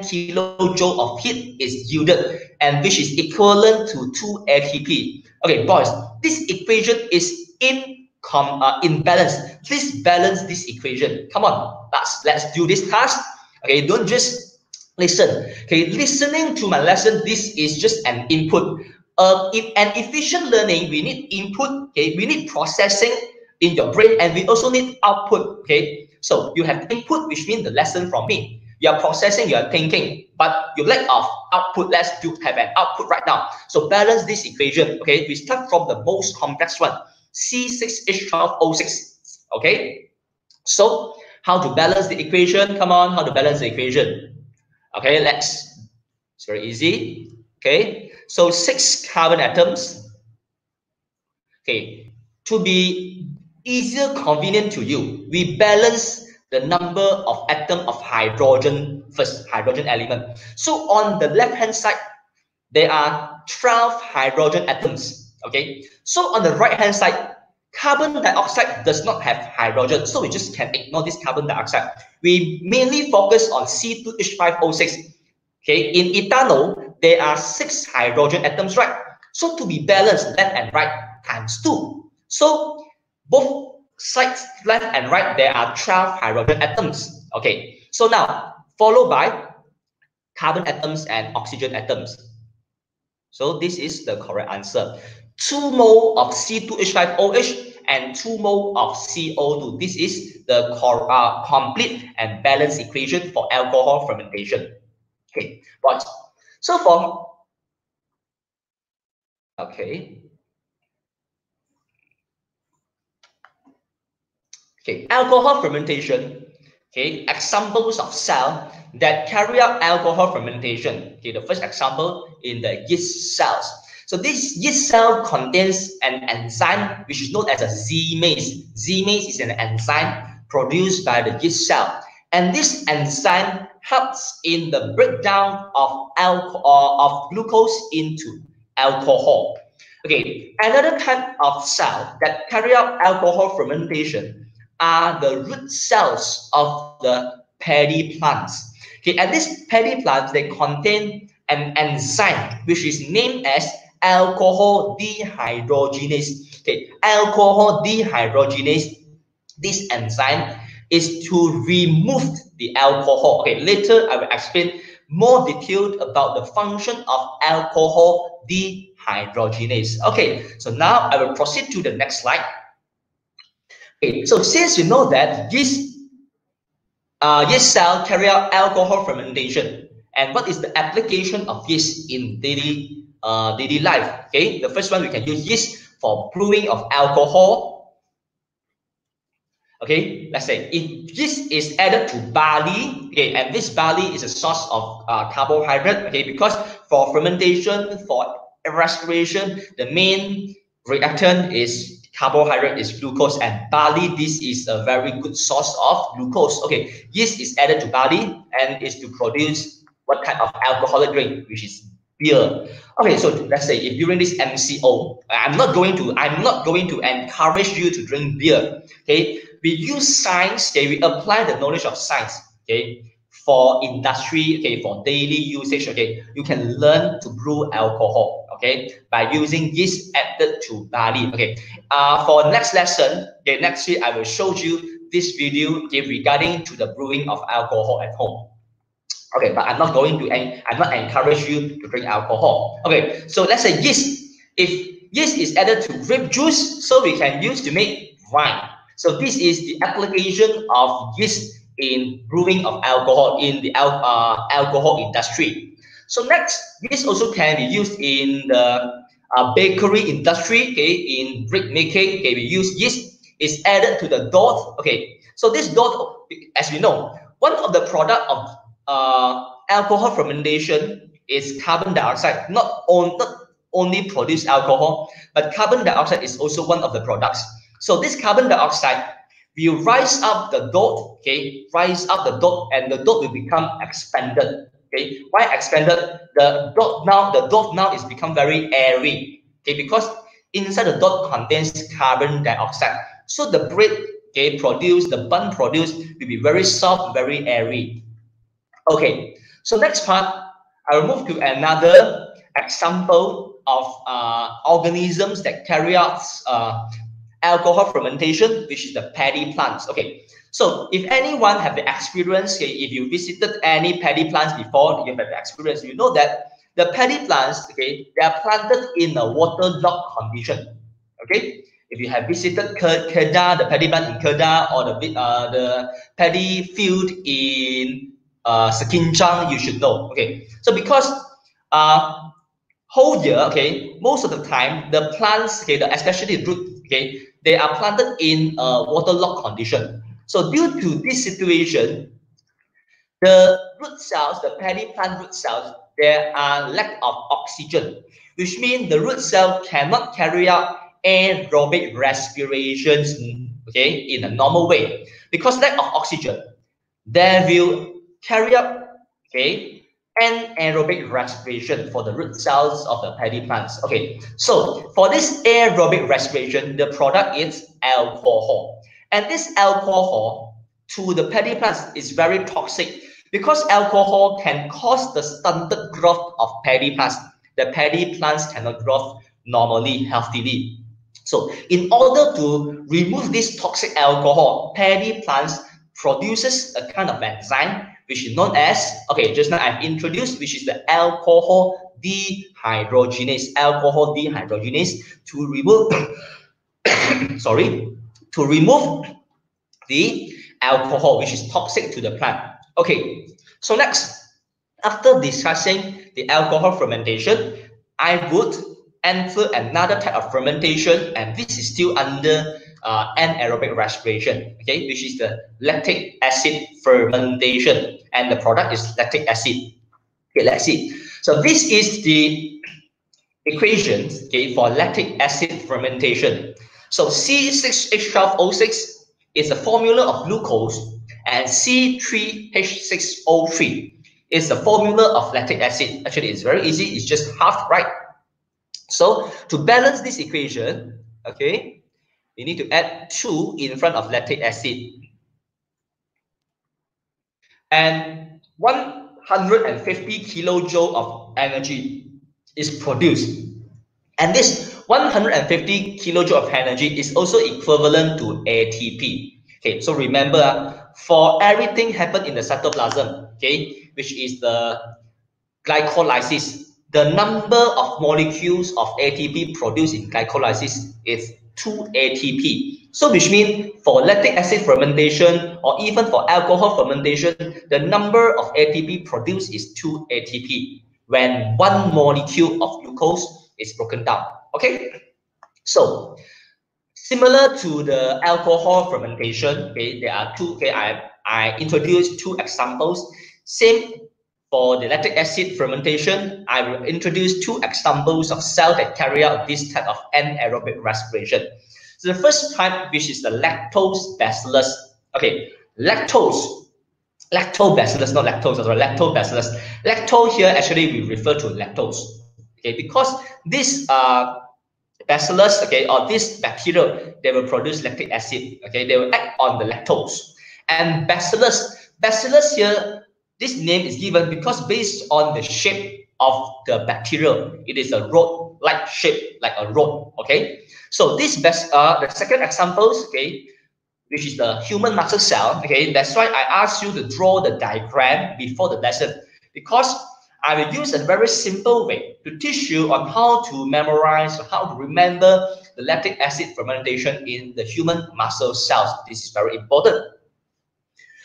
kilojoule of heat is yielded, and which is equivalent to 2 ATP. Okay, boys, this equation is in com uh, in balance. Please balance this equation. Come on, let's let's do this task. Okay, don't just listen. Okay, listening to my lesson, this is just an input. Uh, if an efficient learning, we need input. Okay, we need processing in your brain, and we also need output. Okay, so you have input, which means the lesson from me. You are processing, you are thinking, but you lack of output. Let's do have an output right now. So balance this equation. Okay, we start from the most complex one, C6H12O6. Okay, so how to balance the equation? Come on, how to balance the equation? Okay, let's. It's very easy. Okay, so six carbon atoms. Okay, to be easier, convenient to you, we balance the number of atom of hydrogen first, hydrogen element. So on the left-hand side, there are 12 hydrogen atoms, okay? So on the right-hand side, carbon dioxide does not have hydrogen, so we just can ignore this carbon dioxide. We mainly focus on C2H5O6, okay? In ethanol, there are six hydrogen atoms, right? So to be balanced, left and right times two. So both sides left and right, there are 12 hydrogen atoms. Okay, so now followed by carbon atoms and oxygen atoms. So this is the correct answer. 2 mole of C2H5OH and 2 mole of CO2. This is the uh, complete and balanced equation for alcohol fermentation. Okay, but so for okay Okay, alcohol fermentation. Okay, examples of cell that carry out alcohol fermentation. Okay, the first example in the yeast cells. So this yeast cell contains an enzyme which is known as a zymase. zymase is an enzyme produced by the yeast cell. And this enzyme helps in the breakdown of alcohol uh, of glucose into alcohol. Okay, another type of cell that carry out alcohol fermentation are the root cells of the paddy plants. Okay, and these paddy plants, they contain an enzyme which is named as alcohol dehydrogenase. Okay, alcohol dehydrogenase, this enzyme is to remove the alcohol. Okay, later I will explain more detailed about the function of alcohol dehydrogenase. Okay, so now I will proceed to the next slide. Okay, so since you know that yeast, uh, yeast cell carry out alcohol fermentation, and what is the application of yeast in daily uh, daily life? Okay, the first one we can use yeast for brewing of alcohol. Okay, let's say if yeast is added to barley, okay, and this barley is a source of uh, carbohydrate, okay, because for fermentation, for respiration, the main reactant is carbohydrate is glucose and barley this is a very good source of glucose. Okay yeast is added to barley and is to produce what kind of alcoholic drink which is beer. Okay so let's say if during this mco i'm not going to i'm not going to encourage you to drink beer okay? We use science okay we apply the knowledge of science okay for industry okay for daily usage okay? You can learn to brew alcohol okay, by using yeast added to barley. Okay, uh, for next lesson, okay, next week I will show you this video regarding to the brewing of alcohol at home. Okay, but I'm not going to, I'm not encourage you to drink alcohol. Okay, so let's say yeast. If yeast is added to grape juice, so we can use to make wine. So this is the application of yeast in brewing of alcohol in the uh, alcohol industry. So next, yeast also can be used in the uh, bakery industry. Okay, in brick making, okay, we use yeast is added to the dough. Okay, so this dough, as we know, one of the product of uh, alcohol fermentation is carbon dioxide. Not, on, not only produce alcohol, but carbon dioxide is also one of the products. So this carbon dioxide will rise up the dough, okay, rise up the dough, and the dough will become expanded. Okay, why expanded? The dough now, the dough now is become very airy. Okay, because inside the dough contains carbon dioxide. So the bread okay, produced, the bun produced will be very soft, very airy. Okay, so next part, I will move to another example of uh, organisms that carry out uh, alcohol fermentation, which is the paddy plants. Okay, so if anyone have the experience, okay, if you visited any paddy plants before, you have the experience, you know that the paddy plants, okay, they are planted in a waterlogged condition. Okay, if you have visited Kedah, the paddy plant in Kedah, or the uh, the paddy field in uh, Sekinchan, you should know. Okay, so because uh, whole year, okay, most of the time the plants, okay, the, especially the root, okay, they are planted in a waterlogged condition. So due to this situation, the root cells, the paddy plant root cells, there are lack of oxygen, which means the root cell cannot carry out aerobic respirations, okay, in a normal way. Because lack of oxygen, there will carry out okay anaerobic respiration for the root cells of the paddy plants. Okay, so for this aerobic respiration, the product is alcohol. And this alcohol to the paddy plants is very toxic because alcohol can cause the stunted growth of paddy plants. The paddy plants cannot grow normally, healthily. So in order to remove this toxic alcohol, paddy plants produces a kind of enzyme which is known as, okay, just now I've introduced, which is the alcohol dehydrogenase, alcohol dehydrogenase to remove, *coughs* sorry, to remove the alcohol, which is toxic to the plant. Okay, so next, after discussing the alcohol fermentation, I would enter another type of fermentation, and this is still under uh, anaerobic respiration, okay, which is the lactic acid fermentation, and the product is lactic acid. Okay, let's see. So this is the equations, okay, for lactic acid fermentation. So C6H12O6 is the formula of glucose, and C3H6O3 is the formula of lactic acid. Actually, it's very easy. It's just half right. So to balance this equation, okay, we need to add 2 in front of lactic acid. And 150 kilojoule of energy is produced. And this 150 kilojoule of energy is also equivalent to ATP. Okay, so remember, ah, for everything happen in the cytoplasm, okay, which is the glycolysis, the number of molecules of ATP produced in glycolysis is 2 ATP. So which means for lactic acid fermentation or even for alcohol fermentation, the number of ATP produced is 2 ATP when one molecule of glucose is broken down. Okay, so similar to the alcohol fermentation, okay, there are two. Okay, I I introduced two examples. Same for the lactic acid fermentation, I will introduce two examples of cells that carry out this type of anaerobic respiration. So the first type, which is the lactose bacillus. Okay, lactose, lactobacillus, not lactose, sorry, lactobacillus. Lactose here actually we refer to lactose. Okay, because this uh bacillus, okay, or this bacteria, they will produce lactic acid. Okay, they will act on the lactose. And bacillus, bacillus here this name is given because based on the shape of the bacteria, it is a rod-like shape, like a rod. Okay. So this best, uh, the second examples, okay, which is the human muscle cell. Okay, that's why I asked you to draw the diagram before the lesson because I will use a very simple way to teach you on how to memorize, how to remember the lactic acid fermentation in the human muscle cells. This is very important.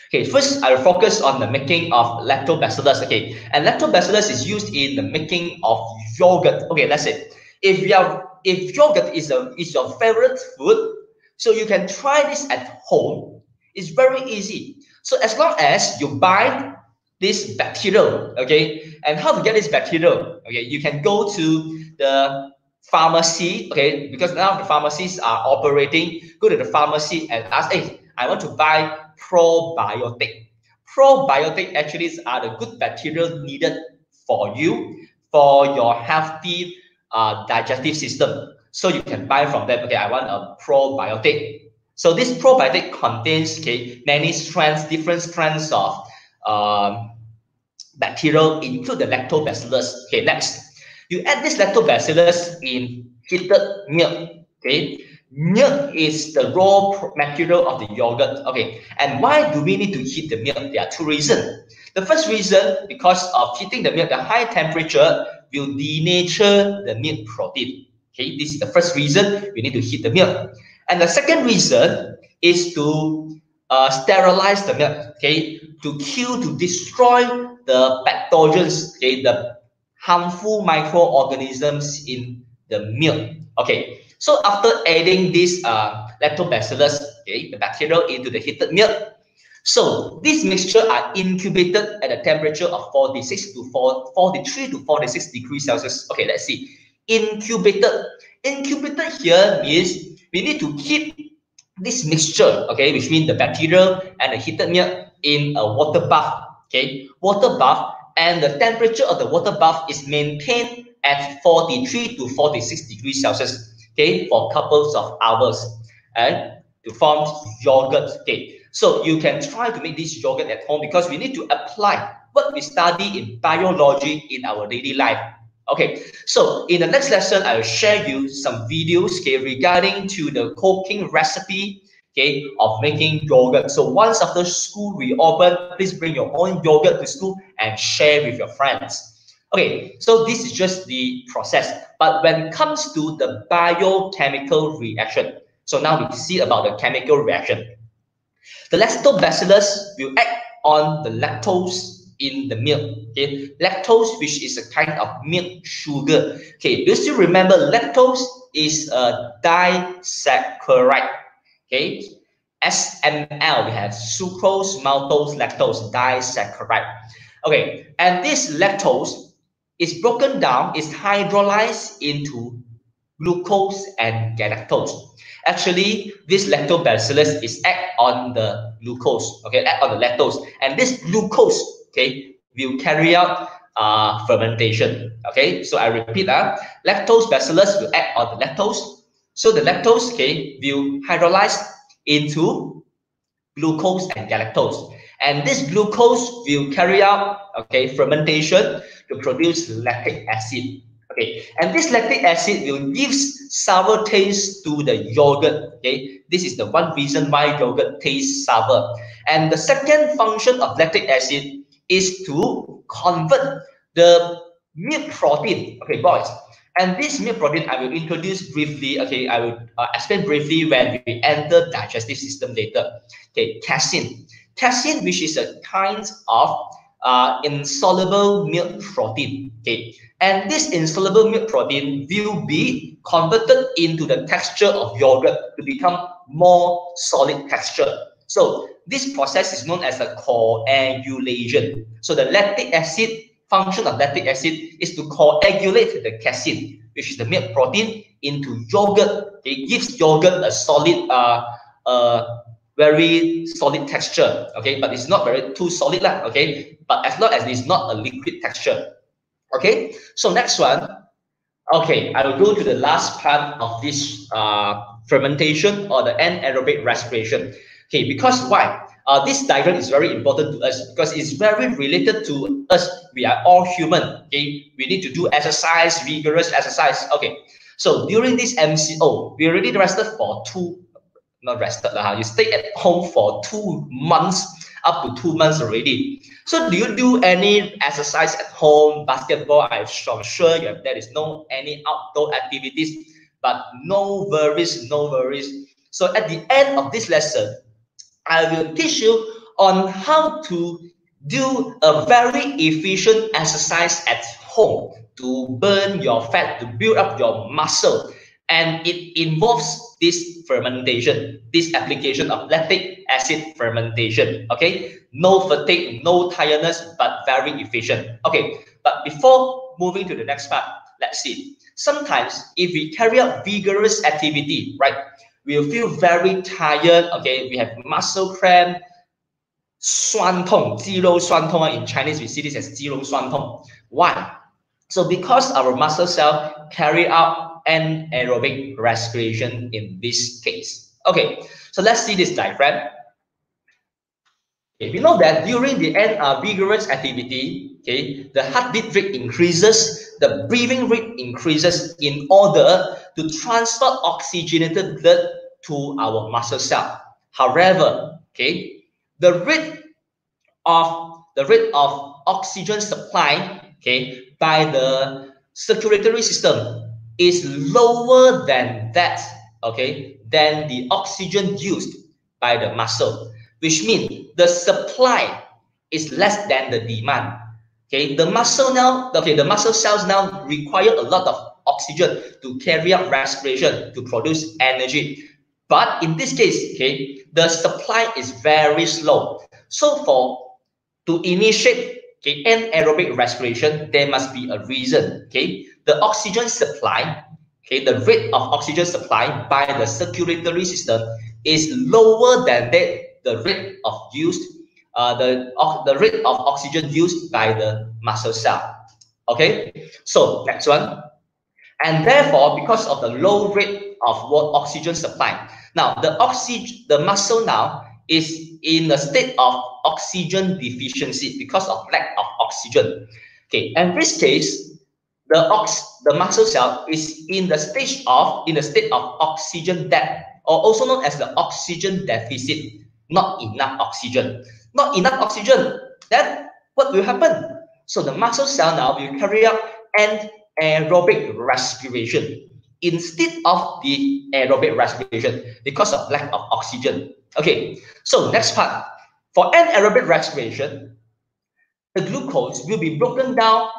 Okay, first I will focus on the making of lactobacillus. Okay, and lactobacillus is used in the making of yogurt. Okay, that's it. If you are if yogurt is a is your favorite food, so you can try this at home. It's very easy. So as long as you buy this bacterial, okay, and how to get this bacterial, okay, you can go to the pharmacy, okay, because now the pharmacies are operating. Go to the pharmacy and ask, hey, I want to buy probiotic. Probiotic actually are the good bacteria needed for you for your healthy uh, digestive system. So you can buy from them. Okay, I want a probiotic. So this probiotic contains okay many strands, different strands of um, bacteria, include the lactobacillus. Okay, next, you add this lactobacillus in heated milk. Okay, Milk is the raw material of the yogurt. Okay, and why do we need to heat the milk? There are two reasons. The first reason, because of heating the milk, the high temperature will denature the milk protein. Okay, this is the first reason we need to heat the milk. And the second reason is to uh, sterilize the milk. Okay, to kill, to destroy the pathogens. Okay, the harmful microorganisms in the milk. Okay, so after adding this uh, lactobacillus, okay, the bacteria into the heated milk, so these mixture are incubated at a temperature of 46 to 4, 43 to 46 degrees Celsius. Okay, let's see. Incubated. Incubated here means we need to keep this mixture, okay, which means the bacteria and the heated milk in a water bath. Okay, water bath, and the temperature of the water bath is maintained at 43 to 46 degrees Celsius okay, for couples of hours and eh, to form yogurt. Okay, so you can try to make this yogurt at home because we need to apply what we study in biology in our daily life. Okay, so in the next lesson, I will share you some videos okay, regarding to the cooking recipe okay, of making yogurt. So once after school reopen, please bring your own yogurt to school and share with your friends. Okay, so this is just the process. But when it comes to the biochemical reaction, so now we see about the chemical reaction. The lactobacillus will act on the lactose in the milk. Okay, lactose, which is a kind of milk sugar. Okay, you still remember lactose is a disaccharide. Okay, SML, we have sucrose, maltose, lactose, disaccharide. Okay, and this lactose is broken down, is hydrolyzed into glucose and galactose. Actually, this lactobacillus is act on the glucose, okay, act on the lactose, and this glucose, okay, will carry out uh, fermentation. Okay, so I repeat, uh, lactose bacillus will act on the lactose. So the lactose, okay, will hydrolyze into glucose and galactose. And this glucose will carry out, okay, fermentation to produce lactic acid. Okay, and this lactic acid will give sour taste to the yogurt. Okay, this is the one reason why yogurt tastes sour. And the second function of lactic acid is to convert the milk protein. Okay, boys. And this milk protein, I will introduce briefly. Okay, I will uh, explain briefly when we enter digestive system later. Okay, casein. Casein, which is a kind of uh, insoluble milk protein. Okay, and this insoluble milk protein will be converted into the texture of yogurt to become more solid texture. So this process is known as a coagulation. So the lactic acid function of lactic acid is to coagulate the casein, which is the milk protein, into yogurt. It gives yogurt a solid, uh, uh, very solid texture. Okay, but it's not very too solid, lah. Okay, but as long as it's not a liquid texture. Okay, so next one. Okay, I will go to the last part of this uh, fermentation or the anaerobic respiration. Okay, because why? Uh, this diagram is very important to us because it's very related to us. We are all human. Okay, we need to do exercise, vigorous exercise. Okay, so during this MCO, we already rested for two not rested. Uh, you stay at home for two months, up to two months already. So do you do any exercise at home, basketball? I'm sure there is no any outdoor activities, but no worries, no worries. So at the end of this lesson, I will teach you on how to do a very efficient exercise at home to burn your fat, to build up your muscle. And it involves this fermentation, this application of lactic acid fermentation. Okay, no fatigue, no tiredness, but very efficient. Okay, but before moving to the next part, let's see. Sometimes if we carry out vigorous activity, right, we'll feel very tired. Okay, we have muscle cramp, 酸痛,肌肉酸痛, in Chinese, we see this as 肌肉酸痛. Why? So because our muscle cell carry out anaerobic respiration in this case. Okay, so let's see this diagram. Okay, we know that during the end of vigorous activity, okay, the heartbeat rate increases, the breathing rate increases in order to transport oxygenated blood to our muscle cell. However, okay, the rate of the rate of oxygen supply okay by the circulatory system is lower than that okay than the oxygen used by the muscle which means the supply is less than the demand okay. The muscle now okay the muscle cells now require a lot of oxygen to carry out respiration to produce energy. But in this case, okay, the supply is very slow. So for to initiate okay, anaerobic respiration, there must be a reason. Okay, the oxygen supply, okay, the rate of oxygen supply by the circulatory system is lower than that the rate of used uh, the the rate of oxygen used by the muscle cell. Okay, so next one, and therefore because of the low rate of what oxygen supply, now, the oxygen, the muscle now is in a state of oxygen deficiency because of lack of oxygen. Okay, and this case, the ox, the muscle cell is in the stage of in the state of oxygen debt, or also known as the oxygen deficit. Not enough oxygen. Not enough oxygen. Then what will happen? So the muscle cell now will carry out anaerobic respiration instead of the aerobic respiration because of lack of oxygen. Okay, so next part. For anaerobic respiration, the glucose will be broken down,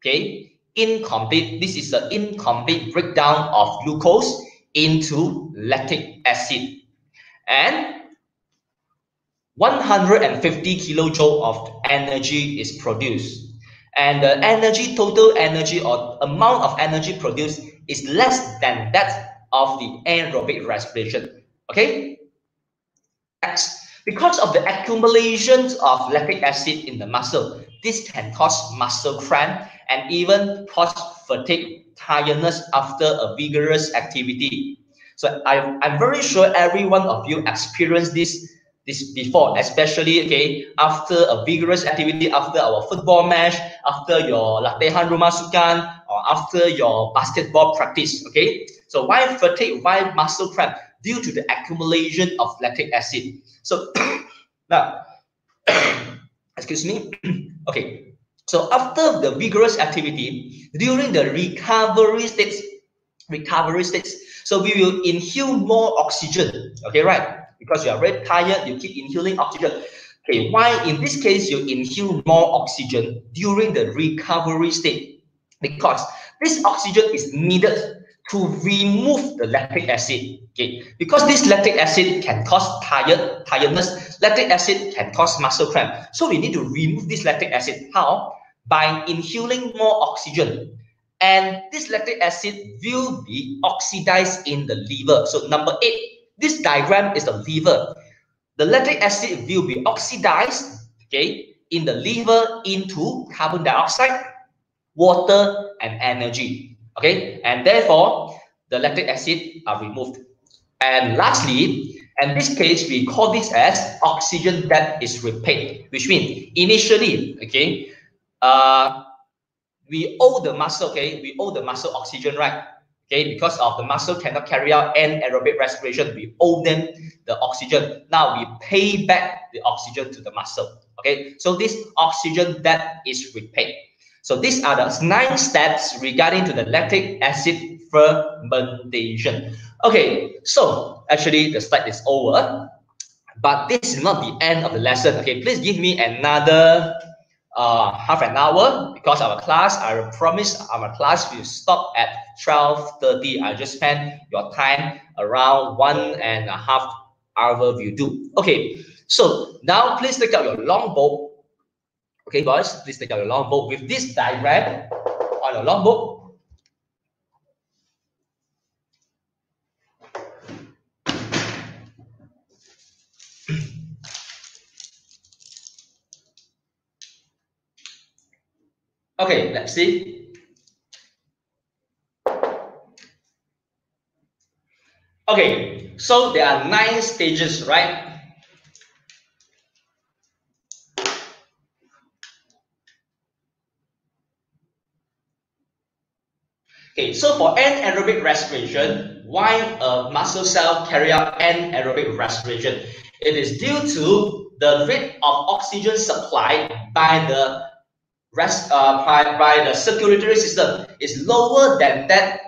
okay, incomplete. This is the incomplete breakdown of glucose into lactic acid. And 150 kilojoule of energy is produced. And the energy, total energy or amount of energy produced is less than that of the anaerobic respiration. Okay? Next, because of the accumulation of lactic acid in the muscle, this can cause muscle cramp and even cause fatigue, tiredness after a vigorous activity. So I, I'm very sure every one of you experienced this this before, especially okay after a vigorous activity, after our football match, after your latihan rumah sukan, after your basketball practice. Okay, so why fatigue? Why muscle cramp? Due to the accumulation of lactic acid. So *coughs* now, *coughs* excuse me. *coughs* okay, so after the vigorous activity, during the recovery states, recovery states, so we will inhale more oxygen. Okay, right? because you are very tired, you keep inhaling oxygen. Okay, why in this case you inhale more oxygen during the recovery state? Because this oxygen is needed to remove the lactic acid. Okay, because this lactic acid can cause tired, tiredness. Lactic acid can cause muscle cramp. So we need to remove this lactic acid. How? By inhaling more oxygen. And this lactic acid will be oxidized in the liver. So number eight, this diagram is the liver. The lactic acid will be oxidized, okay, in the liver into carbon dioxide, water, and energy. Okay, and therefore the lactic acid are removed. And lastly, in this case, we call this as oxygen debt is repaid, which means initially, okay, uh, we owe the muscle, okay, we owe the muscle oxygen, right? Okay, because of the muscle cannot carry out anaerobic respiration, we owe them the oxygen. Now we pay back the oxygen to the muscle. Okay, so this oxygen debt is repaid. So these are the nine steps regarding to the lactic acid fermentation. Okay, so actually the slide is over, but this is not the end of the lesson. Okay, please give me another uh, half an hour because our class, I promise our class will stop at 12.30. I just spend your time around one and a half hour will do. Okay, so now please take out your logbook. Okay, boys, please take out your logbook with this diagram on your logbook. *clears throat* Okay, let's see. Okay, so there are nine stages, right? Okay, so for anaerobic respiration, why a muscle cell carry out anaerobic respiration? It is due to the rate of oxygen supply by the rest uh, by, by the circulatory system is lower than that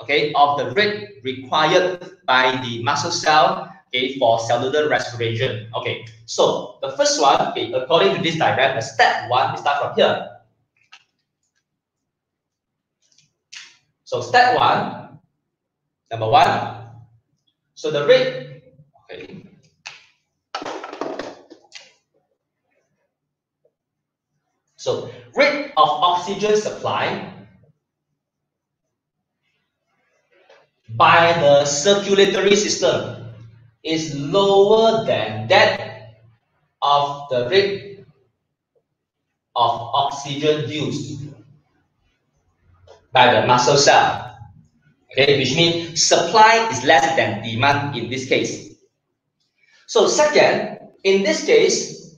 okay of the rate required by the muscle cell okay for cellular respiration okay so the first one okay according to this diagram the step one we start from here so step one number one. So the rate okay. So rate of oxygen supply by the circulatory system is lower than that of the rate of oxygen used by the muscle cell. Okay, which means supply is less than demand in this case. So second, in this case,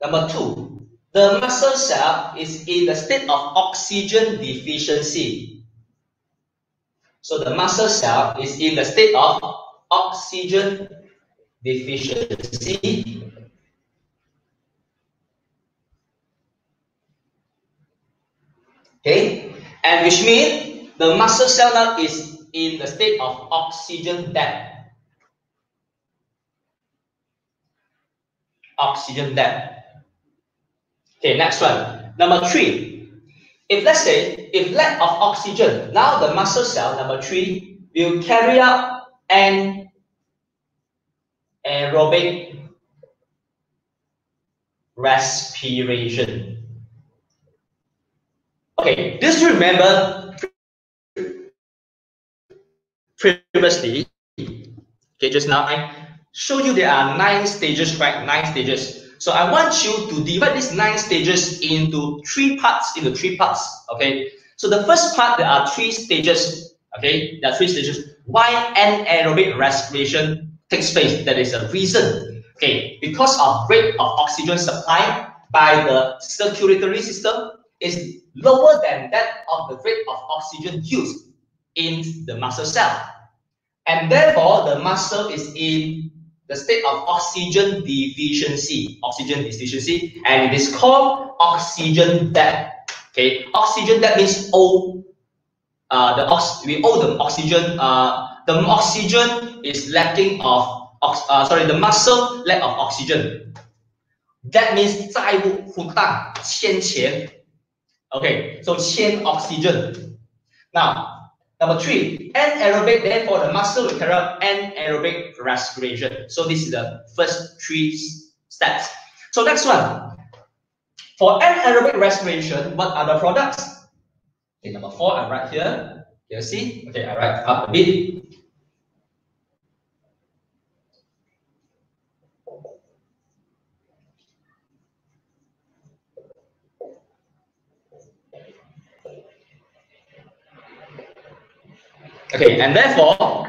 number two, the muscle cell is in the state of oxygen deficiency. So the muscle cell is in the state of oxygen deficiency. Okay, and which means the muscle cell now is in the state of oxygen debt. Oxygen debt. Okay, next one. Number three. If let's say, if lack of oxygen, now the muscle cell, number three, will carry out an aerobic respiration. Okay, just remember previously, okay, just now I showed you there are nine stages, right? Nine stages. So I want you to divide these nine stages into three parts, into three parts, okay? So the first part, there are three stages, okay? There are three stages. Why anaerobic respiration takes place? That is a reason, okay? Because of rate of oxygen supply by the circulatory system is lower than that of the rate of oxygen used in the muscle cell. And therefore, the muscle is in the state of oxygen deficiency, oxygen deficiency, and it is called oxygen debt. Okay, oxygen debt means owe, uh, the ox we owe the oxygen, uh, the oxygen is lacking of, ox uh, sorry, the muscle lack of oxygen. That means 债务负担欠钱. Okay, so chain oxygen. Now, Number three, anaerobic, therefore the muscle will carry out anaerobic respiration. So this is the first three steps. So next one, for anaerobic respiration, what are the products? Okay, number four, I write here. You see? Okay, I write up a bit. Okay, and therefore,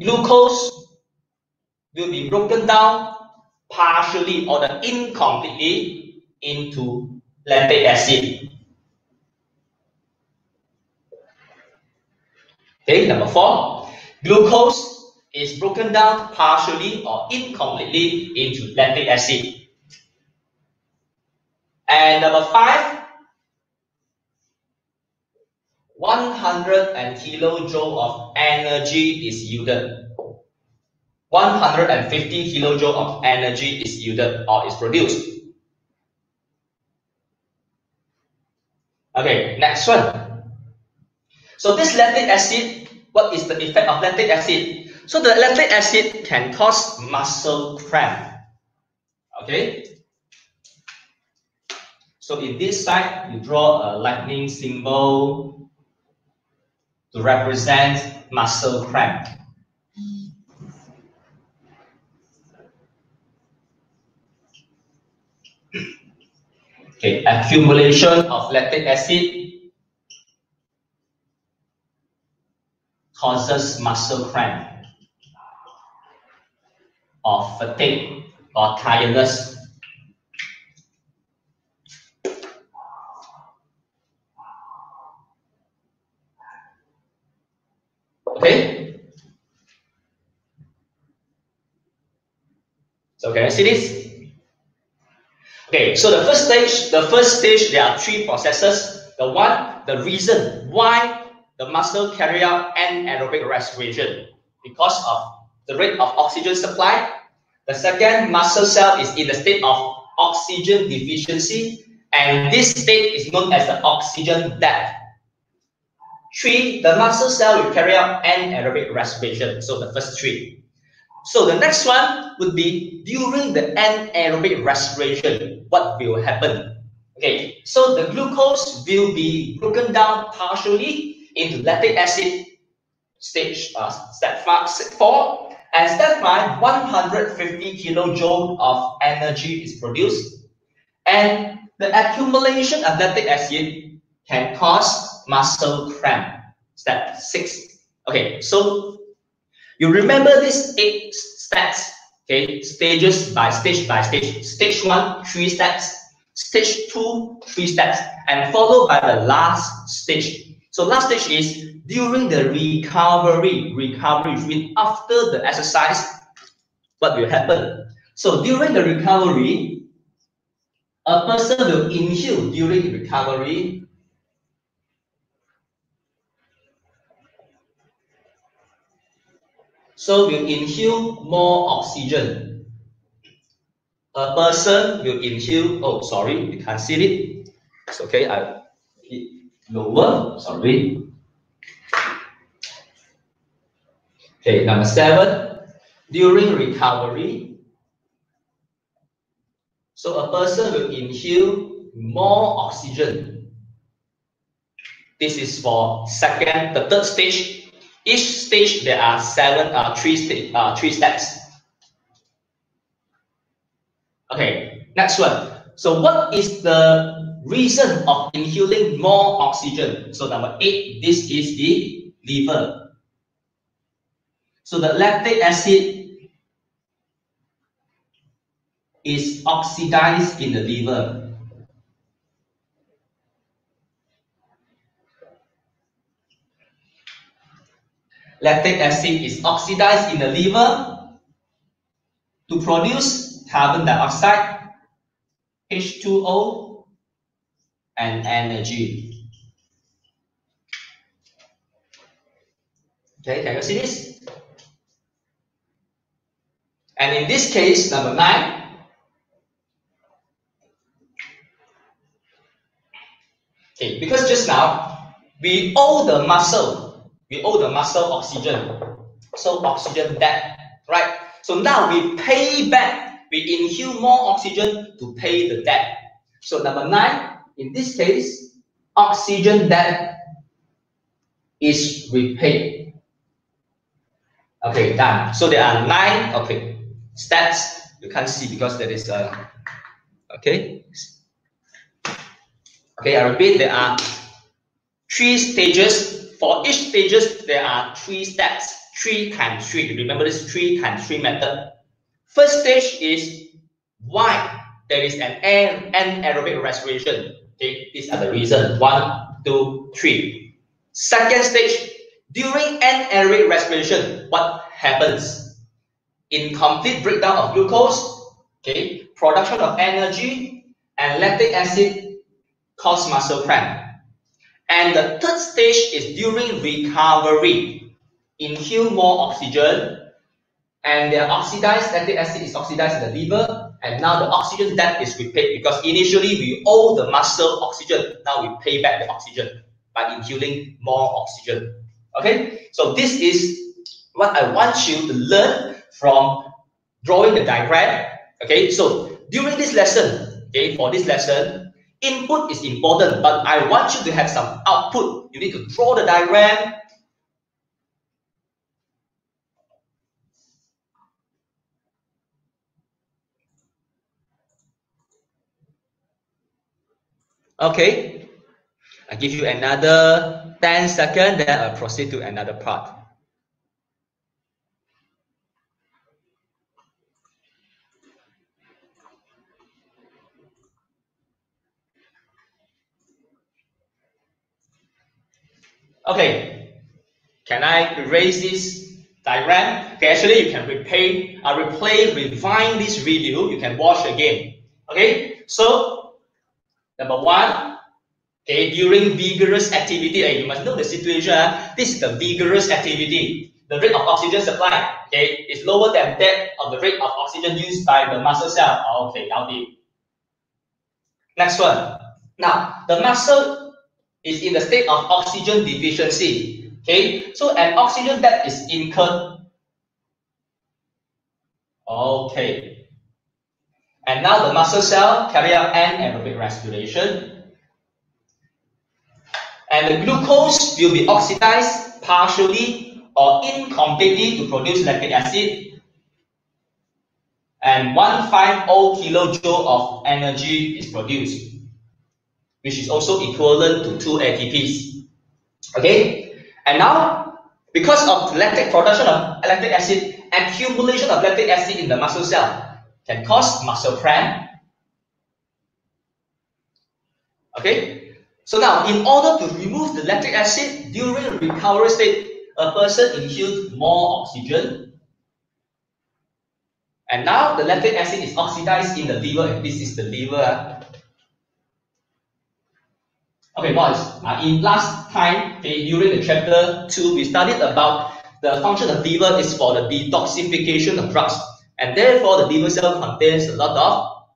glucose will be broken down partially or the incompletely into lactic acid. Okay, number four, glucose is broken down partially or incompletely into lactic acid. And number five, 100 kilojoule of energy is yielded. 150 kilojoule of energy is yielded or is produced. Okay, next one. So this lactic acid, what is the effect of lactic acid? So the lactic acid can cause muscle cramp. Okay. So in this side, you draw a lightning symbol to represent muscle cramp. Okay, accumulation of lactic acid causes muscle cramp or fatigue or tiredness. Okay? So can I see this? Okay, so the first stage, the first stage, there are three processes. The one, the reason why the muscle carry out anaerobic respiration because of the rate of oxygen supply. The second, muscle cell is in the state of oxygen deficiency, and this state is known as the oxygen debt. Three, the muscle cell will carry out anaerobic respiration. So the first three. So the next one would be during the anaerobic respiration, what will happen? Okay, so the glucose will be broken down partially into lactic acid stage uh, step five, four, and step five, 150 kilojoule of energy is produced, and the accumulation of lactic acid can cause muscle cramp. Step six. Okay, so you remember these eight steps, okay, stages by stage by stage. Stage one, three steps. Stage two, three steps. And followed by the last stage. So last stage is during the recovery, recovery means after the exercise, what will happen? So during the recovery, a person will inhale during recovery So we'll inhale more oxygen. A person will inhale, oh, sorry, you can't see it. It's okay, I lower, sorry. Okay, number seven, during recovery, so a person will inhale more oxygen. This is for second, the third stage each stage there are seven, uh, three, sta uh, three steps. Okay, next one. So what is the reason of inhaling more oxygen? So number eight, this is the liver. So the lactic acid is oxidized in the liver. Lactic acid is oxidized in the liver to produce carbon dioxide, H2O, and energy. Okay, can you see this? And in this case, number nine, okay, because just now we owe the muscle we owe the muscle oxygen. So oxygen debt, right? So now we pay back, we inhale more oxygen to pay the debt. So number nine, in this case, oxygen debt is repaid. Okay, done. So there are nine, okay, steps. you can't see because there is a, okay. Okay, I repeat, there are three stages for each stages, there are three steps, three times three. Remember this three times three method. First stage is why there is an anaerobic respiration. Okay, these are the reasons. One, two, three. Second stage, during anaerobic respiration, what happens? Incomplete breakdown of glucose, okay, production of energy, and lactic acid cause muscle cramp. And the third stage is during recovery. Inhale more oxygen, and the oxidized lactic acid is oxidized in the liver, and now the oxygen debt is repaid because initially we owe the muscle oxygen. Now we pay back the oxygen by inhaling more oxygen. Okay, so this is what I want you to learn from drawing the diagram. Okay, so during this lesson, okay, for this lesson, input is important, but I want you to have some output. You need to draw the diagram. Okay, I give you another 10 seconds, then I'll proceed to another part. Okay, can I erase this diagram? Okay, actually you can replay, uh, replay, refine this video. You can watch again. Okay, so number one, okay, during vigorous activity, uh, you must know the situation. Uh, this is the vigorous activity. The rate of oxygen supply, okay, is lower than that of the rate of oxygen used by the muscle cell. Okay, LD. Next one. Now, the muscle is in the state of oxygen deficiency. Okay, so an oxygen debt is incurred. Okay. And now the muscle cell carry out anaerobic respiration. And the glucose will be oxidized partially or incompletely to produce lactic acid. And 150 kilojoule of energy is produced which is also equivalent to 2 ATPs. Okay, and now because of lactic production of lactic acid, accumulation of lactic acid in the muscle cell can cause muscle cramp. Okay, so now in order to remove the lactic acid during recovery state, a person inhales more oxygen. And now the lactic acid is oxidized in the liver, this is the liver. Ah. Okay, boys, uh, in last time, okay, during the chapter 2, we studied about the function of liver is for the detoxification of drugs. And therefore, the liver cell contains a lot of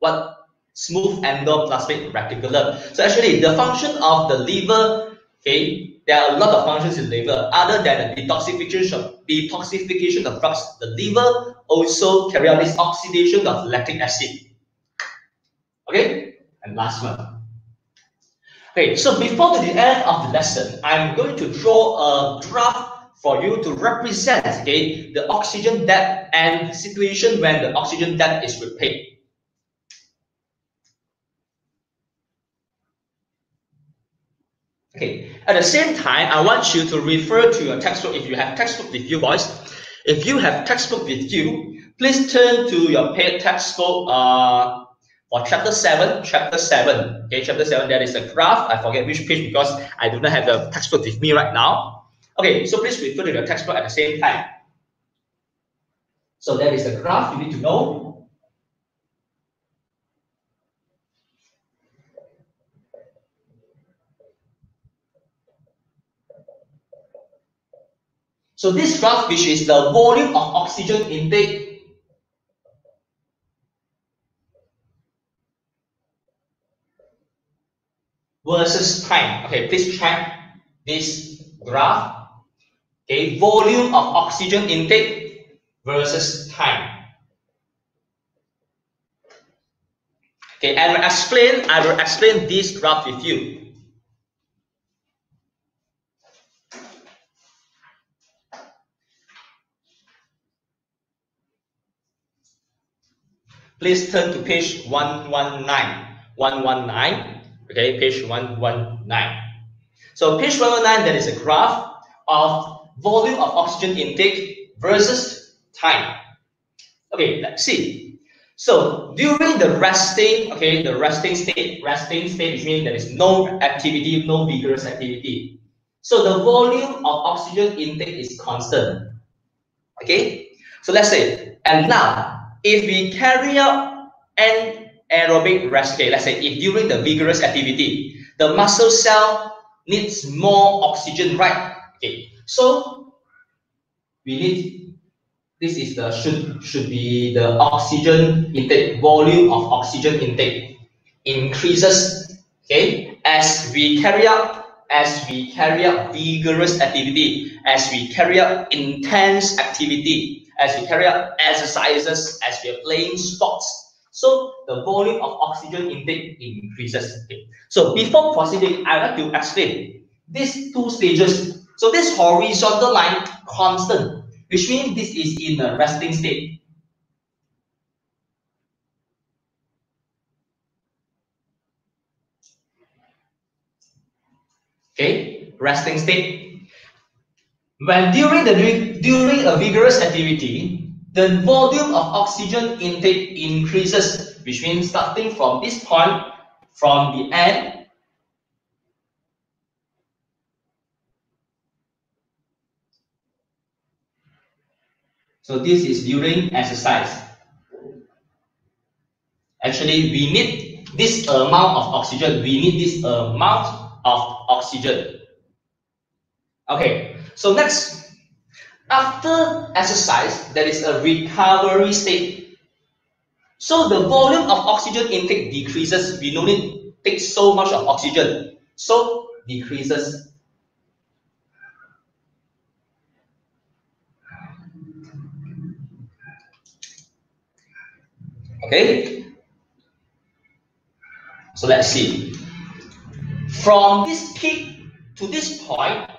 what? Smooth endoplasmic reticulum. So actually, the function of the liver, okay, there are a lot of functions in liver. Other than the detoxification detoxification of drugs, the liver also carry out this oxidation of lactic acid. Okay, and last one. Okay, so before the end of the lesson, I'm going to draw a graph for you to represent okay, the oxygen debt and situation when the oxygen debt is repaid. Okay, at the same time, I want you to refer to your textbook if you have textbook with you, boys. If you have textbook with you, please turn to your paid textbook uh, for chapter 7, chapter 7, okay, chapter 7, there is a graph. I forget which page because I do not have the textbook with me right now. Okay, so please refer to the textbook at the same time. So that is the graph you need to know. So this graph, which is the volume of oxygen intake versus time. Okay, please check this graph. Okay, volume of oxygen intake versus time. Okay, I will explain, I will explain this graph with you. Please turn to page 119. 119 okay, page 119. So page 119, that is a graph of volume of oxygen intake versus time. Okay, let's see. So during the resting, okay, the resting state, resting state, which means there is no activity, no vigorous activity. So the volume of oxygen intake is constant. Okay, so let's say, and now if we carry out an aerobic okay, let's say if during the vigorous activity, the muscle cell needs more oxygen, right? Okay, so we need this is the should should be the oxygen intake volume of oxygen intake increases okay as we carry out as we carry out vigorous activity, as we carry out intense activity, as we carry out exercises, as we are playing sports. So the volume of oxygen intake increases. Okay. So before proceeding, I would like to explain these two stages. So this horizontal line constant, which means this is in a resting state. okay, resting state. When during the during a vigorous activity, the volume of oxygen intake increases, which means starting from this point, from the end, So this is during exercise. Actually, we need this amount of oxygen. We need this amount of oxygen. Okay, so next, after exercise, there is a recovery state. So the volume of oxygen intake decreases. We don't need take so much of oxygen. So decreases. Okay. So let's see. From this peak to this point,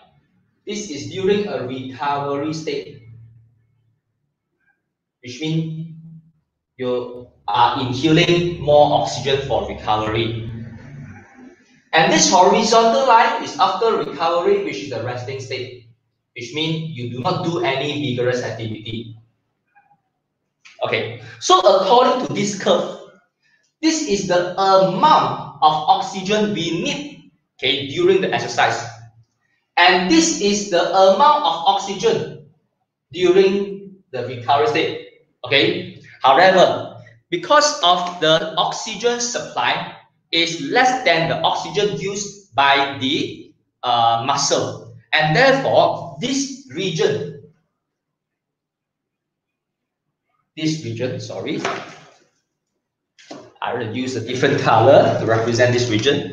this is during a recovery state, which means you are inhaling more oxygen for recovery. And this horizontal line is after recovery, which is the resting state, which means you do not do any vigorous activity. Okay, so according to this curve, this is the amount of oxygen we need okay, during the exercise. And this is the amount of oxygen during the recovery state, okay? However, because of the oxygen supply is less than the oxygen used by the uh, muscle, and therefore this region, this region, sorry, I will use a different *laughs* color to represent this region.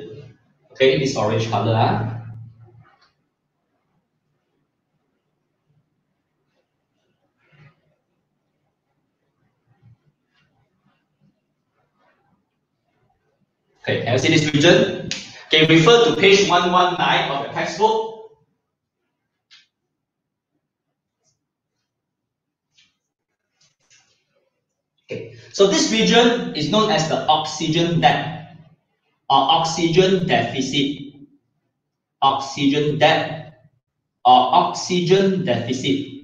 Okay, this orange color. Huh? Okay, can you see this region? Okay, refer to page 119 of the textbook. Okay, so this region is known as the oxygen debt or oxygen deficit. Oxygen debt or oxygen deficit.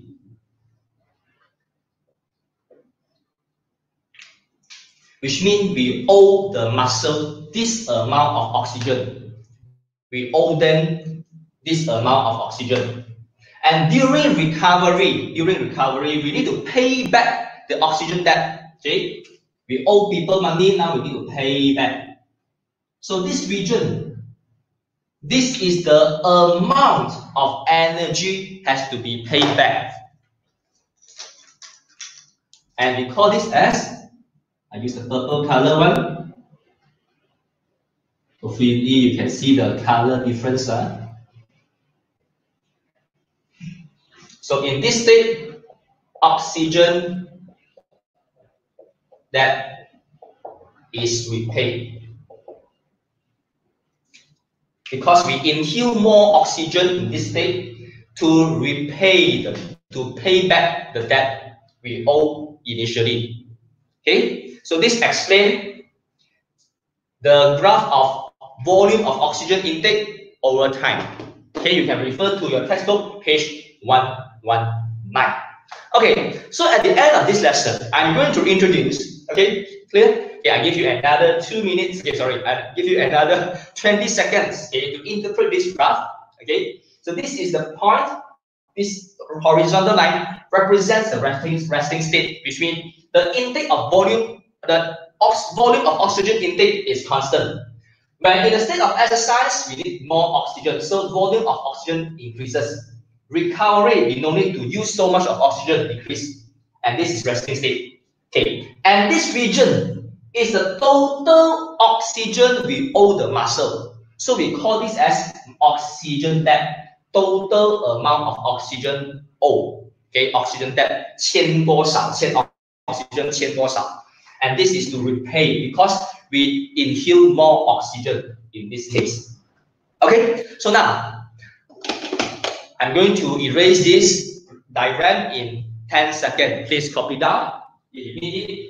Which means we owe the muscle this amount of oxygen. We owe them this amount of oxygen. And during recovery, during recovery, we need to pay back the oxygen debt. Okay? We owe people money, now we need to pay back. So this region, this is the amount of energy has to be paid back. And we call this as, I use the purple color one. Hopefully you can see the color difference. Huh? So in this state, oxygen debt is repaid because we inhale more oxygen in this state to repay the, to pay back the debt we owe initially. Okay, so this explains the graph of volume of oxygen intake over time. Okay, you can refer to your textbook, page 119. Okay, so at the end of this lesson, I'm going to introduce, okay, clear? Okay, I give you another two minutes. Okay, sorry, I give you another *laughs* 20 seconds okay, to interpret this graph. Okay, So this is the point. This horizontal line represents the resting, resting state, means the intake of volume, the volume of oxygen intake is constant. When in a state of exercise, we need more oxygen, so volume of oxygen increases. Recovery, we no need to use so much of oxygen increase, and this is resting state. Okay, and this region is the total oxygen we owe the muscle. So we call this as oxygen debt, total amount of oxygen owed. Okay, oxygen debt, 欠多少，欠 oxygen 欠多少。and this is to repay because we inhale more oxygen in this case. Okay, so now I'm going to erase this diagram in 10 seconds. Please copy down if you need it.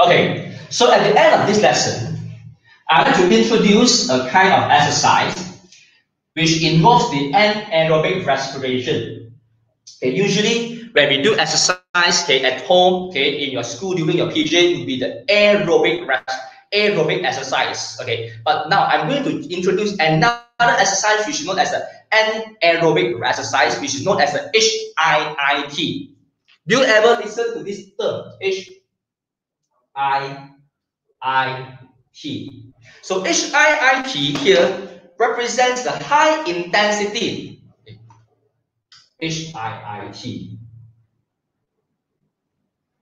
Okay, so at the end of this lesson, I'd like to introduce a kind of exercise which involves the anaerobic respiration. Okay, usually when we do exercise okay, at home, okay, in your school during your PJ, it would be the aerobic aerobic exercise. Okay, but now I'm going to introduce another exercise which is known as the anaerobic exercise, which is known as the HIIT. Do you ever listen to this term? H I I T. So HIIT here represents the high intensity HIIT.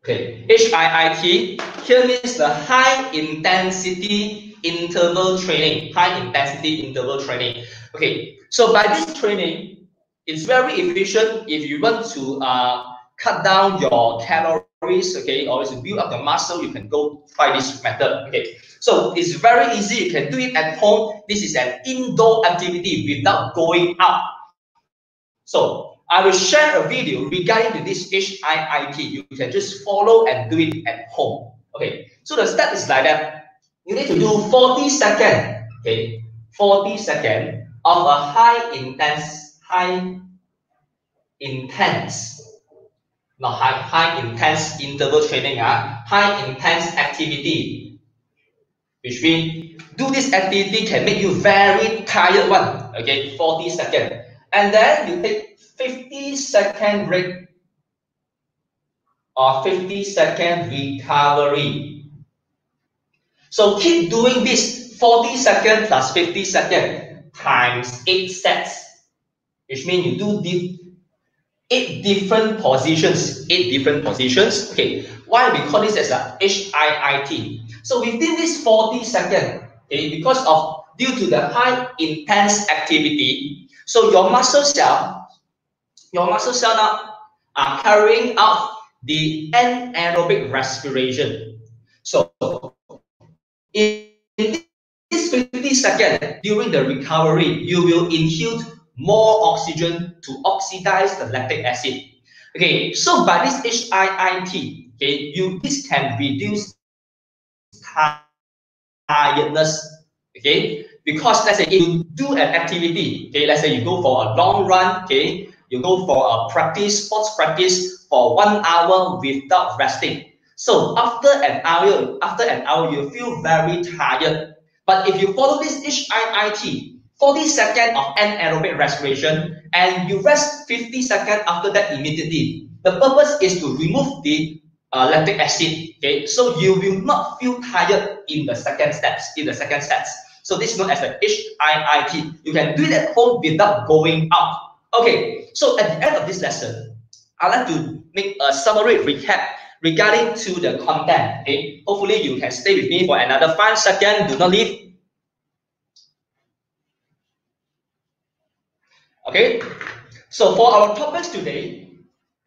Okay, HIIT here means the high intensity interval training, high intensity interval training. Okay, so by this training, it's very efficient if you want to uh, cut down your calories, okay, or to build up the muscle, you can go try this method. Okay, so it's very easy. You can do it at home. This is an indoor activity without going out. So I will share a video regarding to this HIIT. You can just follow and do it at home. Okay, so the step is like that. You need to do 40 seconds, okay, 40 seconds of a high intense, high intense, not high, high intense interval training, uh, high intense activity which means do this activity can make you very tired one, okay, 40 seconds. And then you take 50 second break or 50 second recovery. So keep doing this 40 second plus 50 second times 8 sets, which means you do the eight different positions, eight different positions. Okay, why we call this as a HIIT? So within this 40 seconds, okay, because of due to the high intense activity, so your muscle cell, your muscle cell now are carrying out the anaerobic respiration. So in, this 50 seconds during the recovery, you will inhale more oxygen to oxidize the lactic acid. Okay, so by this HIIT, okay, you this can reduce tiredness. Okay, because let's say if you do an activity, okay, let's say you go for a long run, okay, you go for a practice, sports practice for one hour without resting. So after an hour, after an hour, you feel very tired. But if you follow this HIIT, 40 seconds of anaerobic respiration, and you rest 50 seconds after that immediately. The purpose is to remove the uh, lactic acid. Okay, so you will not feel tired in the second steps. In the second steps, so this is known as the HIIT. You can do it at home without going out. Okay, so at the end of this lesson, I'd like to make a summary recap regarding to the content. Okay, hopefully you can stay with me for another five seconds. Do not leave. Okay, so for our topics today,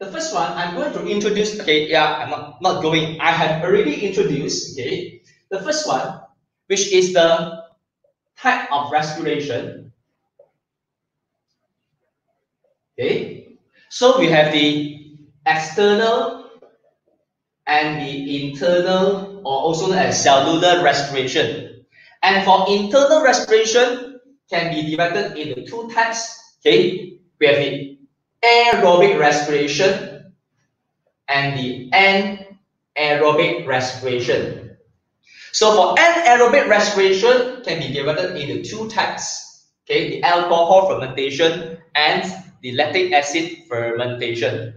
the first one, I'm going to introduce, okay, yeah, I'm not, not going, I have already introduced, okay, the first one, which is the type of respiration. Okay, so we have the external and the internal, or also known as cellular respiration. And for internal respiration, can be divided into two types. Okay, we have the aerobic respiration and the anaerobic respiration. So for anaerobic respiration can be divided into two types. Okay, the alcohol fermentation and the lactic acid fermentation.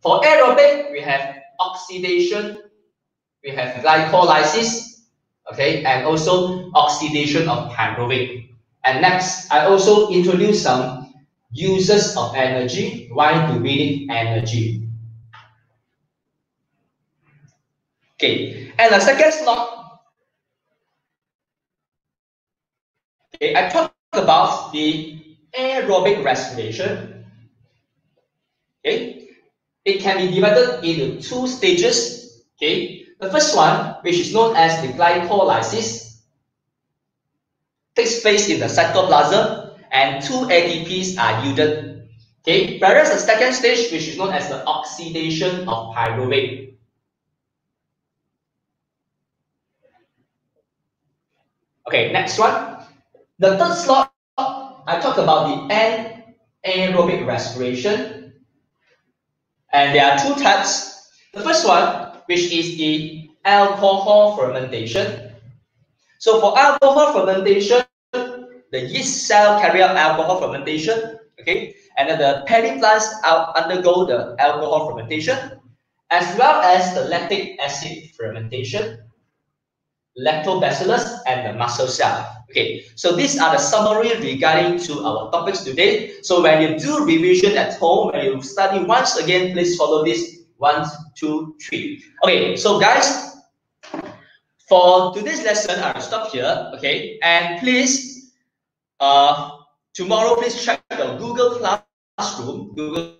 For aerobic, we have oxidation, we have glycolysis, okay, and also oxidation of pyruvic. And next, I also introduce some uses of energy. Why do we need energy? Okay, and the second slot, okay, I talked about the aerobic respiration. Okay, it can be divided into two stages. Okay, the first one, which is known as the glycolysis, takes place in the cytoplasm and two ATPs are yielded. Okay, whereas the second stage, which is known as the oxidation of pyruvate. Okay, next one. The third slot, I talked about the anaerobic respiration. And there are two types. The first one, which is the alcohol fermentation. So for alcohol fermentation, the yeast cell carry out alcohol fermentation, okay, and then the plants undergo the alcohol fermentation, as well as the lactic acid fermentation, lactobacillus, and the muscle cell. Okay, so these are the summary regarding to our topics today. So when you do revision at home, when you study once again, please follow this one, two, three. Okay, so guys, for today's lesson, I'll stop here, okay? And please, uh, tomorrow, please check the Google Classroom, Google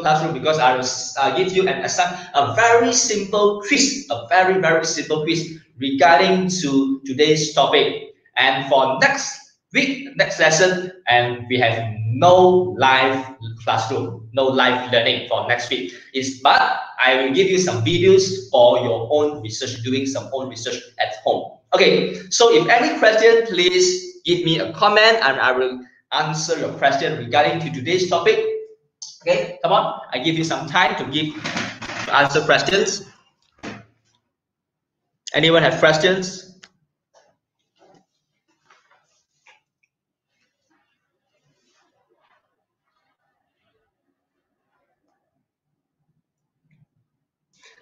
Classroom, because I will uh, give you an assignment, a very simple quiz, a very, very simple quiz regarding to today's topic. And for next week, next lesson, and we have no live classroom, no live learning for next week. Is but I will give you some videos for your own research, doing some own research at home. Okay, so if any question, please give me a comment and I will answer your question regarding to today's topic. Okay, come on, I give you some time to give to answer questions. Anyone have questions?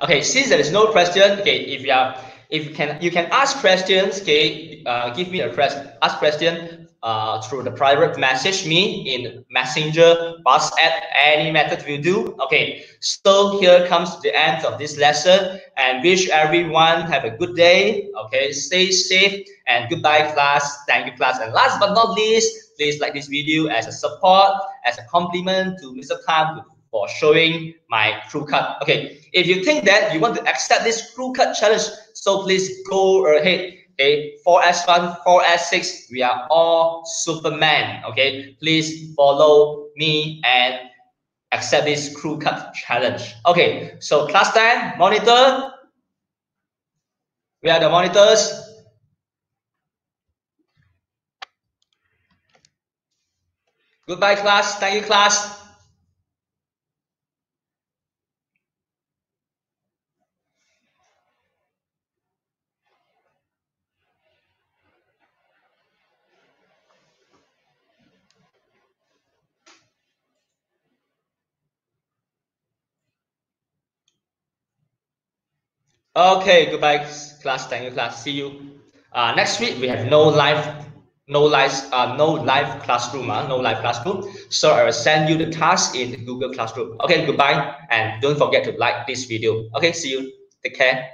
Okay, since there is no question, okay, if you are, if you can, you can ask questions. Okay, uh, give me a question, ask question uh, through the private message me in Messenger, WhatsApp, any method will do. Okay, so here comes the end of this lesson, and wish everyone have a good day. Okay, stay safe and goodbye, class. Thank you, class. And last but not least, please like this video as a support, as a compliment to Mr. Tham for showing my crew cut. Okay, if you think that you want to accept this crew cut challenge, so please go ahead. Okay, 4S1, 4S6, we are all Superman. Okay, please follow me and accept this crew cut challenge. Okay, so class 10, monitor. We are the monitors. Goodbye, class. Thank you, class. Okay, goodbye, class. Thank you, class. See you. Uh, next week we have no live, no live, uh, no live classroom. Uh, no live classroom. So I will send you the task in Google Classroom. Okay, goodbye, and don't forget to like this video. Okay, see you. Take care.